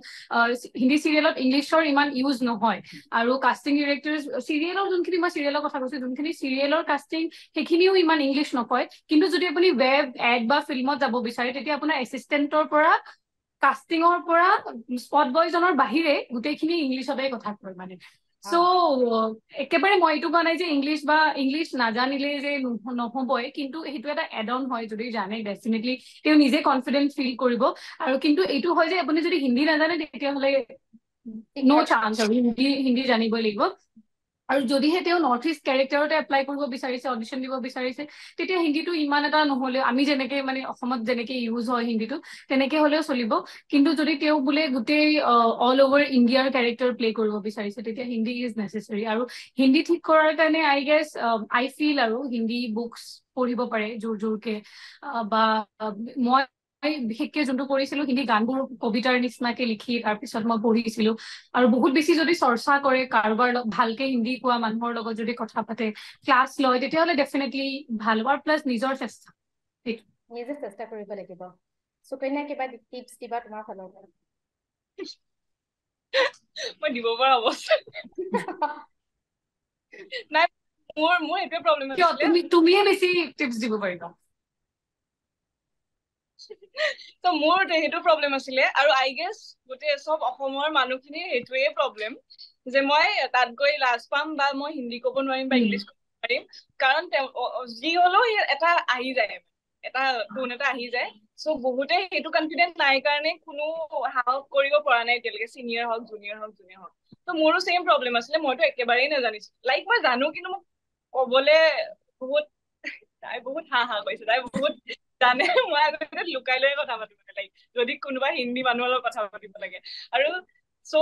হিন্দী চিৰিয়েলত ইংলিছৰ ইমান ইউজ নহয়। আৰু কাষ্টিং ডিৰেক্টৰ চিৰিয়েলৰ যোনখিনি মই চিৰিয়েলৰ কথা কৈছো যোনখিনি চিৰিয়েলৰ কাষ্টিং সেইখিনিও ইমান ইংলিছ নকয়। কিন্তু যদি আপুনি ৱেব এড বা ফিল্মত যাব বিচাৰে তেতিয়া আপোনাৰ এছিষ্টেণ্টৰ পৰা কাষ্টিঙৰ পৰা স্পট বয়জনৰ বাহিৰে গোটেইখিনি ইংলিছতে কথা কয় মানে। চ' একেবাৰে মই এইটো কোৱা নাই যে ইংলিছ বা ইংলিছ নাজানিলে যে নহবই কিন্তু সেইটো এটা এড অন হয় যদি জানে ডেফিনেটলি তেওঁ নিজে কনফিডেন্ট ফিল কৰিব। আৰু কিন্তু এইটো হয় যে আপুনি যদি হিন্দী নাজানে তেতিয়াহ'লে ন' চান্স আৰু হিন্দী হিন্দী জানিবই লাগিব। আৰু যদিহে তেওঁ নৰ্থ ইষ্ট কেৰেক্টাৰতে এপ্লাই কৰিব বিচাৰিছে অডিশ্যন দিব বিচাৰিছে তেতিয়া হিন্দীটো ইমান এটা নহ'লেও আমি যেনেকে মানে অসমত যেনেকে ইউজ হয় হিন্দীটো তেনেকে হ'লেও চলিব। কিন্তু যদি তেওঁ বোলে গোটেই অল অভাৰ ইণ্ডিয়াৰ কেৰেক্টাৰ প্লে কৰিব বিচাৰিছে তেতিয়া হিন্দী ইজ নেচেচাৰী আৰু হিন্দী ঠিক কৰাৰ কাৰণে আই গেছ আই ফিল আৰু হিন্দী বুকছ পঢ়িব পাৰে জোৰ জোৰকে। বা মই বিশেষকে যোনটো কৰিছিলো হিন্দী গানবোৰ কবিতাৰ নিচিনাকে লিখি তাৰপিছত মই পঢ়িছিলো। আৰু বহুত বেছি যদি চৰ্চা কৰে কাৰোবাৰ ভালকে হিন্দী কোৱা মানুহৰ লগত যদি কথা পাতে ক্লাছ লয় তেতিয়াহ'লে ডেফিনেটলি ভাল হ'ব আৰু প্লাছ নিজৰ চেষ্টা। নিজে চেষ্টা কৰিব লাগিব। সুকন্যা কিবা টিপছ দিবা তোমাৰ ফালৰ পৰা? মই দিব পৰা অৱস্থা [laughs] নাই মোৰ মোৰ এইটোৱে প্ৰব্লেম তুমি তুমিয়ে বেছি টিপছ দিব পাৰিবা। ত মোৰ সেইটো প্ৰব্লেম আছিলে আৰু আই গেছ গোটেই চব অসমৰ মানুহখিনিৰ সেইটোৱে প্ৰব্লেম যে মই তাত গৈ লাজ পাম বা মই হিন্দী ক'ব নোৱাৰিম বা ইংলিছ ক'ব নোৱাৰিম। কাৰণ যি হলেও এটা আহি যায়। এটা টোন এটা আহি যায়। চ' বহুতে সেইটো কনফিডেন্ট নাই কাৰণে কোনো সাহস কৰিব পৰা নাই এতিয়ালৈকে। চিনিয়ৰ হওক জুনিয়ৰ হওক জুনিয়ৰ হওক। ত' মোৰো ছেইম প্ৰব্লেম আছিলে। মইতো একেবাৰেই নাজানিছিলো। লাইক মই জানো কিন্তু মোক কবলে বহুত তাই বহুত হাঁহ হাঁহ কৰিছে তাই বহুত জানে [laughs] মই আগতে লুকাই লৈ কথা পাতিব লাগে যদি কোনোবা হিন্দী মানুহৰ লগত কথা পাতিব লাগে। আৰু চ'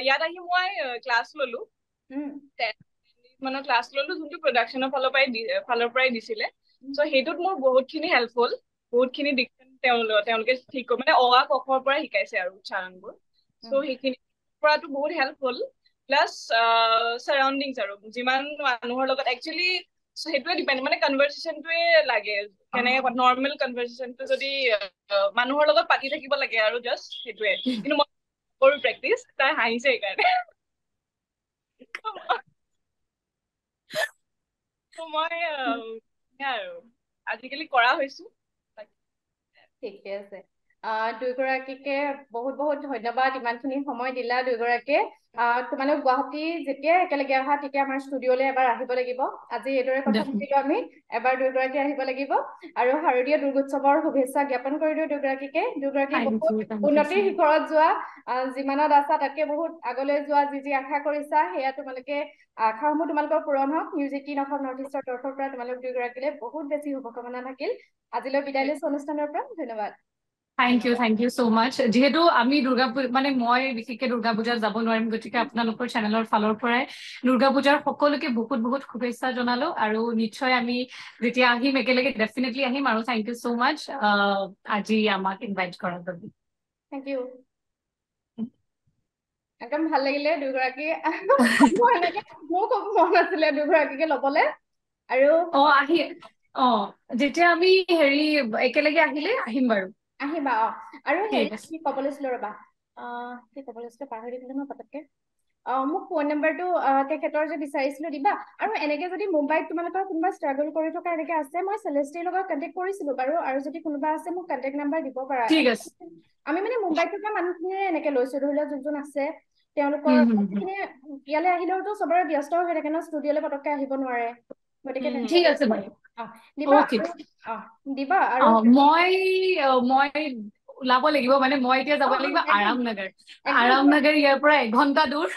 ইয়াত আহি মই ক্লাছ ললো। মানৰ ক্লাছ ললো যোনটো প্ৰডাকশ্যনৰ ফালৰ পৰাই ফালৰ পৰাই দিছিলে। চ' সেইটোত মোৰ বহুতখিনি হেল্পফুল বহুতখিনি তেওঁলোকে ঠিক মানে অ আ কখৰ পৰা শিকাইছে আৰু উচ্চাৰণবোৰ। চ' সেইখিনি পৰাটো বহুত হেল্পফুল প্লাছ চাৰাউণ্ডিংছ আৰু যিমান মানুহৰ লগত একচুৱেলি সেইটোৱে ডিপেণ্ড মানে কনভাৰ্চেশ্যনটোৱে লাগে। কেনেকে নৰ্মেল কনভাৰ্চেশ্যনটো যদি মানুহৰ লগত পাতি থাকিব লাগে আৰু জাষ্ট সেইটোৱে। কিন্তু মই কৰো প্ৰেক্টিচ তাই হাঁহিছে সেইকাৰণে। মই আৰু। আজিকালি কৰা হৈছো। ঠিকে আছে। দুয়োগৰাকীকে বহুত বহুত ধন্যবাদ। ইমানখিনি সময় দিলা দুয়োগৰাকীয়ে আহ তোমালোক গুৱাহাটী যেতিয়া একেলগে অহা তেতিয়া আমাৰ ষ্টুডিঅ'লৈ এবাৰ আহিব লাগিব। আজি এইদৰে কথা পাতিলো আমি। এবাৰ দুয়োগৰাকী আহিব লাগিব। আৰু শাৰদীয় দুৰ্গোৎসৱৰ শুভেচ্ছা জ্ঞাপন কৰিলো দুয়োগৰাকীকে দুয়োগৰাকী বহুত উন্নতিৰ শিখৰত যোৱা। যিমানত আছা তাতকে বহুত আগলৈ যোৱা যি যি আশা কৰিছা সেয়া তোমালোকে আশাসমূহ তোমালোকৰ পূৰণ হওক। নিউজ এইটিন অসম নৰ্থ ইষ্টৰ তৰফৰ পৰা তোমালোক দুয়োগৰাকীলৈ বহুত বেছি শুভকামনা থাকিল। আজিলৈ বিদায় লৈছো অনুষ্ঠানৰ পৰা। ধন্যবাদ। Thank you thank you so' much যিহেতু আমি দুৰ্গা মানে মই বিশেষকে দুৰ্গা পূজাত যাব নোৱাৰিম গতিকে আপোনালোকৰ চেনেলৰ ফালৰ পৰাই দুৰ্গা পূজাৰ সকলোকে বহুত বহুত শুভেচ্ছা জনালো আৰু নিশ্চয় আমি যেতিয়া আহিম একেলগে ডেফিনেটলি আহিম আৰু থেংক ইউ চ' মাছ আজি আমাক ইনভাইট কৰাৰ বাবে। থেংক ইউ একদম ভাল লাগিলে দুগৰাকী [laughs] মোৰ খুব মন আছিলে দুগৰাকীকে লবলে। আৰু অ আহি অ যেতিয়া আমি হেৰি একেলগে আহিলে আহিম বাৰু। আহিবা অ। আৰু হেৰি কি কব লৈছিলো ৰবা? কি কব লৈছিলো? পাহৰি দিলো ন পতককে। অ মোক ফোন নম্বৰটো তেখেতৰ যে বিচাৰিছিলো দিবা। আৰু এনেকে যদি মুম্বাইত তোমালোকৰ কোনোবা ষ্ট্ৰাগল কৰি থকা এনেকে আছে মই চেলেষ্টিৰ লগত কণ্টেক্ট কৰিছিলো বাৰু। আৰু যদি কোনোবা আছে মোক কণ্টেক্ট নাম্বাৰ দিব পাৰা। ঠিক আছে। আমি মানে মুম্বাইত থকা মানুহখিনিয়ে এনেকে লৈছো। ধৰি লওক যোন যোন আছে তেওঁলোকৰ ইয়ালৈ আহিলেওতো চবৰে ব্যস্ত হৈ থাকে ন? ষ্টুডিঅ'লৈ পতককে আহিব নোৱাৰে। গতিকে ঠিক আছে বাৰু। দিবা আৰু মই মই ওলাব লাগিব মানে মই এতিয়া যাব লাগিব আৰাম নগৰ আৰাম নগৰ ইয়াৰ পৰা এঘন্টা দূৰ।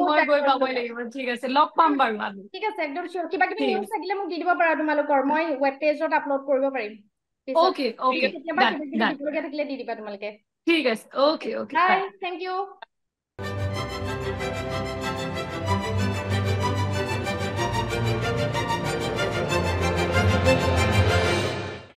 মই গৈ পাবই লাগিব ঠিক আছে লগ পাম বাৰু আমি। ঠিক আছে একদম চিয়ৰ কিবা কিবি নিউজ থাকিলে মোক দি দিব পাৰা তোমালোকৰ মই ৱেব পেজত আপলোড কৰিব পাৰিম। অ'কে অ'কে কেতিয়াবা কিবা কিবি দিবলগীয়া থাকিলে দি দিবা তোমালোকে। ঠিক আছে okay okay bye thank you